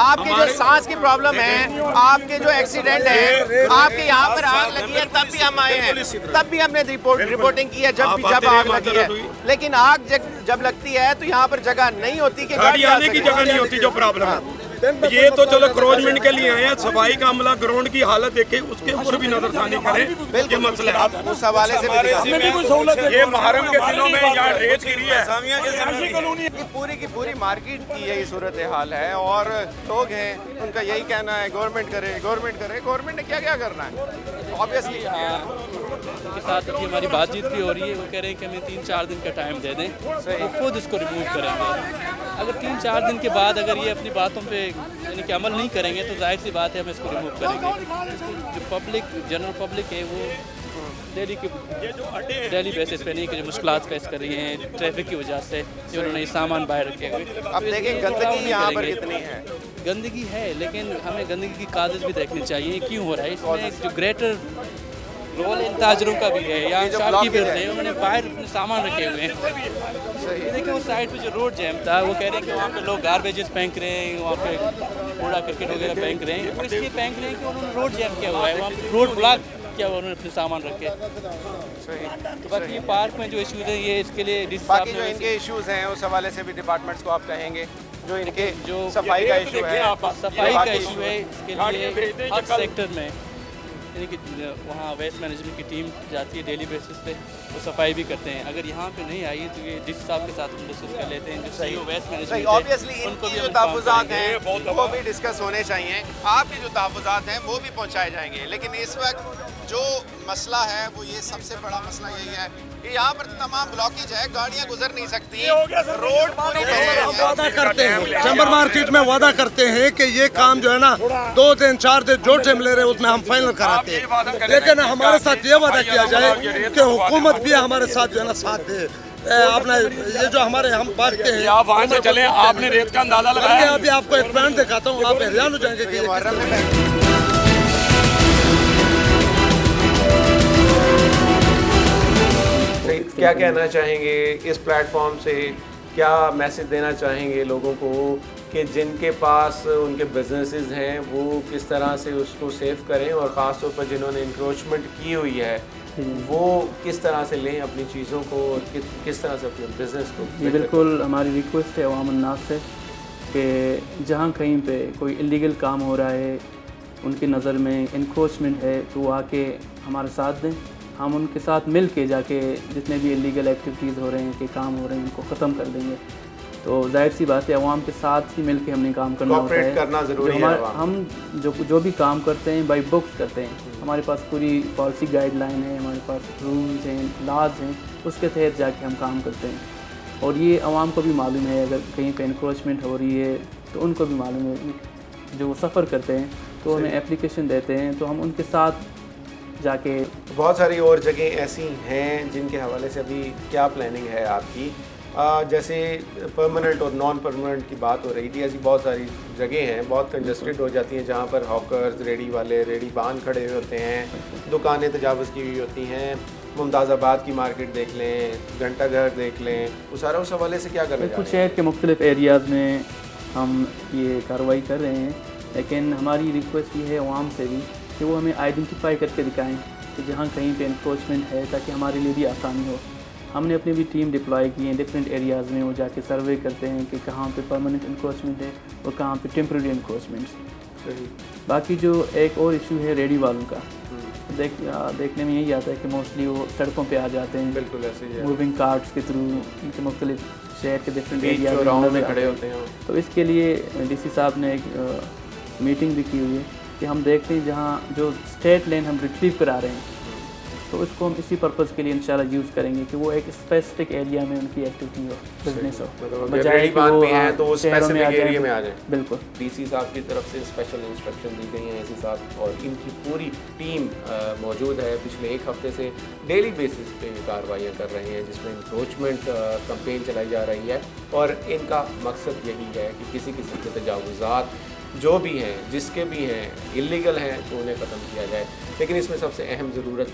Speaker 1: آپ کے جو سانس کی پرابلم ہے آپ کے جو ایکسیڈنٹ ہے آپ کے یہاں پر آگ لگی ہے تب بھی ہم آئے ہیں۔ تب بھی ہم
Speaker 10: نے
Speaker 1: رپورٹنگ
Speaker 10: کی
Speaker 1: ہے
Speaker 10: جب
Speaker 1: بھی
Speaker 10: جب
Speaker 1: آگ
Speaker 10: لگی
Speaker 1: ہے۔ لیکن آگ جب لگتی ہے تو یہاں پر جگہ نہیں ہوتی کہ
Speaker 10: گاڑی
Speaker 1: آنے
Speaker 10: کی جگہ
Speaker 1: نہیں
Speaker 10: ہوتی جو پرابلم ہے۔ ہاں۔ یہ تو چلو کروجمنٹ کے لیے آئے ہیں۔ صفائی کا عملہ گراؤنڈ کی حالت دیکھے اس کے اوپر بھی نظر ثانی کرے یہ مسئلہ
Speaker 9: ہے۔ یہ محرم کے دنوں
Speaker 10: میں یہاں ریت گری ہے۔ پوری کی پوری مارکیٹ کی یہی صورتحال ہے اور
Speaker 9: لوگ ہیں ان کا یہی کہنا ہے گورنمنٹ کرے گورنمنٹ کرے۔ گورنمنٹ نے کیا کیا کرنا ہے؟ آبویسلی کے ساتھ ابھی ہماری بات چیت بھی ہو رہی ہے
Speaker 1: وہ کہہ رہے ہیں کہ ہمیں تین چار دن کا ٹائم دے دیں وہ خود اس کو ریموو کریں گے۔ اگر تین چار دن کے بعد اگر یہ اپنی باتوں پہ یعنی کہ عمل نہیں کریں گے تو ظاہر سی بات ہے ہم اس کو ریموو کریں گے۔ جو پبلک جنرل پبلک ہے وہ ڈیلی کی ڈیلی بیسس پہ نہیں کہ جو مشکلات فیس کر رہی ہیں ٹریفک کی وجہ سے جو انہوں نے سامان باہر رکھے ہوئے۔ اب دیکھیں گندگی یہاں پر
Speaker 9: کتنی
Speaker 1: ہے۔
Speaker 9: گندگی
Speaker 1: ہے
Speaker 9: لیکن
Speaker 1: ہمیں
Speaker 9: گندگی کی
Speaker 1: کاغذ
Speaker 9: بھی دیکھنی
Speaker 1: چاہیے۔ کیوں ہو رہا ہے؟ اس میں جو گریٹر رول ان تاجروں کا بھی ہے یہاں شاپ کی بھیڑ ہے۔ انہوں نے باہر اپنے سامان
Speaker 9: رکھے ہوئے
Speaker 1: ہیں۔
Speaker 9: دیکھیں اس
Speaker 1: سائڈ پہ جو روڈ جیم تھا وہ کہہ رہے ہیں کہ وہاں پہ لوگ گاربیجز پھینک رہے ہیں وہاں پہ کوڑا کرکٹ وغیرہ پھینک رہے ہیں۔ وہ اس لیے پھینک رہے ہیں کہ انہوں نے روڈ جیم کیا ہوا ہے وہاں پہ روڈ بلاک کیا ہوا انہوں نے اپنے سامان رکھے۔ تو باقی یہ پارک میں جو ایشوز ہیں یہ اس کے لیے باقی جو ان کے ایشوز ہیں اس حوالے سے
Speaker 9: بھی
Speaker 1: ڈپارٹمنٹس
Speaker 9: کو
Speaker 1: آپ
Speaker 9: کہیں گے جو ان کے جو صفائی کا ایشو ہے۔ صفائی کا ایشو
Speaker 1: ہے
Speaker 9: اس کے لیے ہر
Speaker 1: سیکٹر میں۔
Speaker 9: یعنی
Speaker 1: کہ وہاں ویسٹ
Speaker 10: مینجمنٹ
Speaker 1: کی
Speaker 10: ٹیم جاتی
Speaker 1: ہے
Speaker 10: ڈیلی
Speaker 1: بیسس پہ وہ صفائی بھی کرتے ہیں۔ اگر یہاں پہ نہیں آئی تو یہ ڈس صاحب کے ساتھ ہم ڈسکس کر لیتے ہیں جو صحیح ویسٹ مینجمنٹ جو تحفظات ہیں وہ بھی ڈسکس ہونے چاہیے آپ کے جو
Speaker 9: تحفظات
Speaker 1: ہیں
Speaker 9: وہ بھی پہنچائے جائیں گے۔ لیکن اس وقت جو مسئلہ ہے وہ یہ سب سے بڑا مسئلہ یہی ہے کہ یہاں پر تمام بلاکیج ہے گاڑیاں گزر نہیں سکتی روڈ وعدہ کرتے ہیں۔ چمبر مارکیٹ میں وعدہ کرتے ہیں کہ یہ کام جو ہے نا دو
Speaker 6: دن چار دن جو ٹائم لے رہے اس میں ہم فائنل کراتے ہیں۔ لیکن ہمارے ساتھ یہ وعدہ کیا جائے کہ حکومت بھی ہمارے ساتھ جو ہے نا ساتھ دے۔ اپنا یہ جو ہمارے ہم بانٹتے ہیں آپ وہاں سے چلیں آپ نے ریت کا اندازہ لگایا۔ ابھی آپ کو ایک پلان دکھاتا ہوں
Speaker 10: آپ حیران ہو جائیں گے کہ یہ کس
Speaker 6: طرح۔
Speaker 10: کیا
Speaker 6: کہنا چاہیں گے؟ اس پلیٹ فارم سے کیا میسج دینا چاہیں گے
Speaker 9: لوگوں
Speaker 6: کو
Speaker 9: کہ
Speaker 6: جن
Speaker 9: کے پاس ان کے بزنسز ہیں وہ کس طرح سے اس کو سیو کریں اور خاص طور پر جنہوں نے انکروچمنٹ کی ہوئی ہے وہ کس طرح سے لیں اپنی چیزوں کو اور کس طرح سے اپنے بزنس کو جی، یہ بالکل۔ ہماری ریکویسٹ ہے عوام الناس سے کہ جہاں کہیں
Speaker 2: پہ کوئی الیگل کام ہو رہا ہے ان کی نظر میں انکروچمنٹ ہے تو آ کے ہمارے ساتھ دیں۔ ہم ان کے ساتھ مل کے جا کے جتنے بھی انلیگل ایکٹیویٹیز ہو رہے ہیں کہ کام ہو رہے ہیں ان کو ختم کر دیں گے۔ تو ظاہر سی بات ہے عوام کے ساتھ ہی مل کے ہم نے کام کرنا ہوتا ہے۔ کرنا ضروری ہے ہم
Speaker 9: جو
Speaker 2: جو
Speaker 9: بھی کام
Speaker 2: کرتے
Speaker 9: ہیں
Speaker 2: بائی
Speaker 9: بکس
Speaker 2: کرتے ہیں۔ ہمارے پاس پوری پالیسی گائیڈ لائن ہے ہمارے پاس رولز ہیں لاز ہیں اس کے تحت جا کے ہم کام کرتے ہیں۔ اور یہ عوام کو بھی معلوم ہے اگر کہیں پہ انکروچمنٹ ہو رہی ہے تو ان کو بھی معلوم ہے۔ جو وہ سفر کرتے ہیں تو ہمیں اپلیکیشن دیتے ہیں تو ہم ان کے ساتھ جا کے بہت ساری اور
Speaker 9: جگہیں ایسی ہیں جن کے حوالے سے ابھی کیا پلاننگ ہے آپ کی؟ جیسے پرماننٹ اور نان پرماننٹ کی بات ہو رہی تھی ایسی بہت ساری جگہیں ہیں بہت کنجسٹڈ ہو جاتی ہیں جہاں پر ہاکرز ریڈی والے ریڈی بان کھڑے ہوئے ہوتے ہیں دکانیں تجاوز کی ہوئی ہوتی ہیں ممتاز آباد کی مارکیٹ دیکھ لیں گھنٹہ گھر دیکھ لیں۔ وہ سارا اس حوالے سے کیا کر رہے
Speaker 2: ہیں؟
Speaker 9: کچھ شہر
Speaker 2: کے مختلف ایریاز میں ہم یہ کارروائی کر رہے ہیں لیکن ہماری ریکویسٹ یہ ہے عوام سے بھی کہ وہ ہمیں آئیڈینٹیفائی کر کے دکھائیں کہ جہاں کہیں پہ انکروچمنٹ ہے تاکہ ہمارے لیے بھی آسانی ہو۔ ہم نے اپنی بھی ٹیم ڈپلائی کی ہیں ڈفرینٹ ایریاز میں وہ جا کے سروے کرتے ہیں کہ کہاں پہ پرماننٹ انکروچمنٹ ہے اور کہاں پہ ٹیمپرری انکروچمنٹ باقی جو ایک اور ایشو ہے ریڈی والوں کا دیکھ دیکھنے میں یہی آتا ہے کہ موسٹلی وہ سڑکوں پہ آ جاتے
Speaker 9: ہیں۔ بالکل ایسے موونگ
Speaker 2: کارڈس کے تھرو ان کے مختلف شہر کے ڈفرینٹ
Speaker 9: ایریاز
Speaker 2: میں
Speaker 9: کھڑے ہوتے ہیں۔ تو اس کے
Speaker 2: لیے ڈی سی صاحب نے ایک میٹنگ بھی کی ہوئی ہے۔ کہ ہم دیکھتے ہیں جہاں جو اسٹیٹ لین ہم ریٹریو کرا رہے ہیں تو اس کو ہم اسی پرپز کے لیے انشاءاللہ یوز کریں گے کہ وہ ایک اسپیسیفک ایریا میں ان کی ایکٹیویٹی ہو بزنس
Speaker 9: ہو۔ بجائے
Speaker 2: کہ
Speaker 9: وہ
Speaker 2: تو
Speaker 9: اسپیسیفک
Speaker 2: ایریا
Speaker 9: میں آ
Speaker 2: جائیں
Speaker 9: بالکل۔ ڈی
Speaker 2: سی صاحب کی
Speaker 9: طرف
Speaker 2: سے
Speaker 9: اسپیشل انسٹرکشن دی گئی
Speaker 2: ہیں
Speaker 9: ایسی صاحب اور ان کی پوری ٹیم موجود ہے۔ پچھلے ایک ہفتے سے ڈیلی بیسس پہ کاروائیاں کر رہے ہیں جس میں انکروچمنٹ کمپین چلائی جا رہی ہے۔ اور ان کا مقصد یہی ہے کہ کسی قسم کے تجاوزات جو بھی ہیں، جس کے بھی ہیں، illegal ہیں تو انہیں ختم کیا جائے۔ لیکن اس میں سب سے اہم ضرورت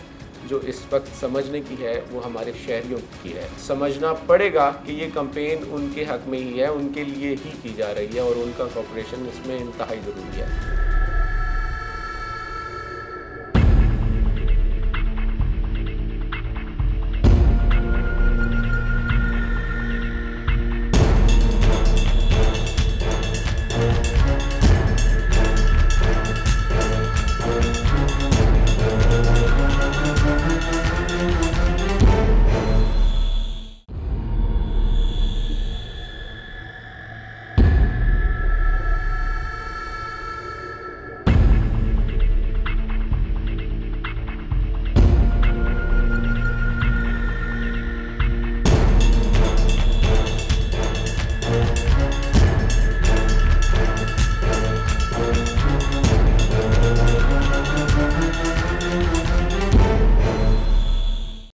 Speaker 9: جو اس وقت سمجھنے کی ہے، وہ ہمارے شہریوں کی ہے۔ سمجھنا پڑے گا کہ یہ کمپین ان کے حق میں ہی ہے، ان کے لیے ہی کی جا رہی ہے اور ان کا کوپریشن اس میں انتہائی ضروری ہے۔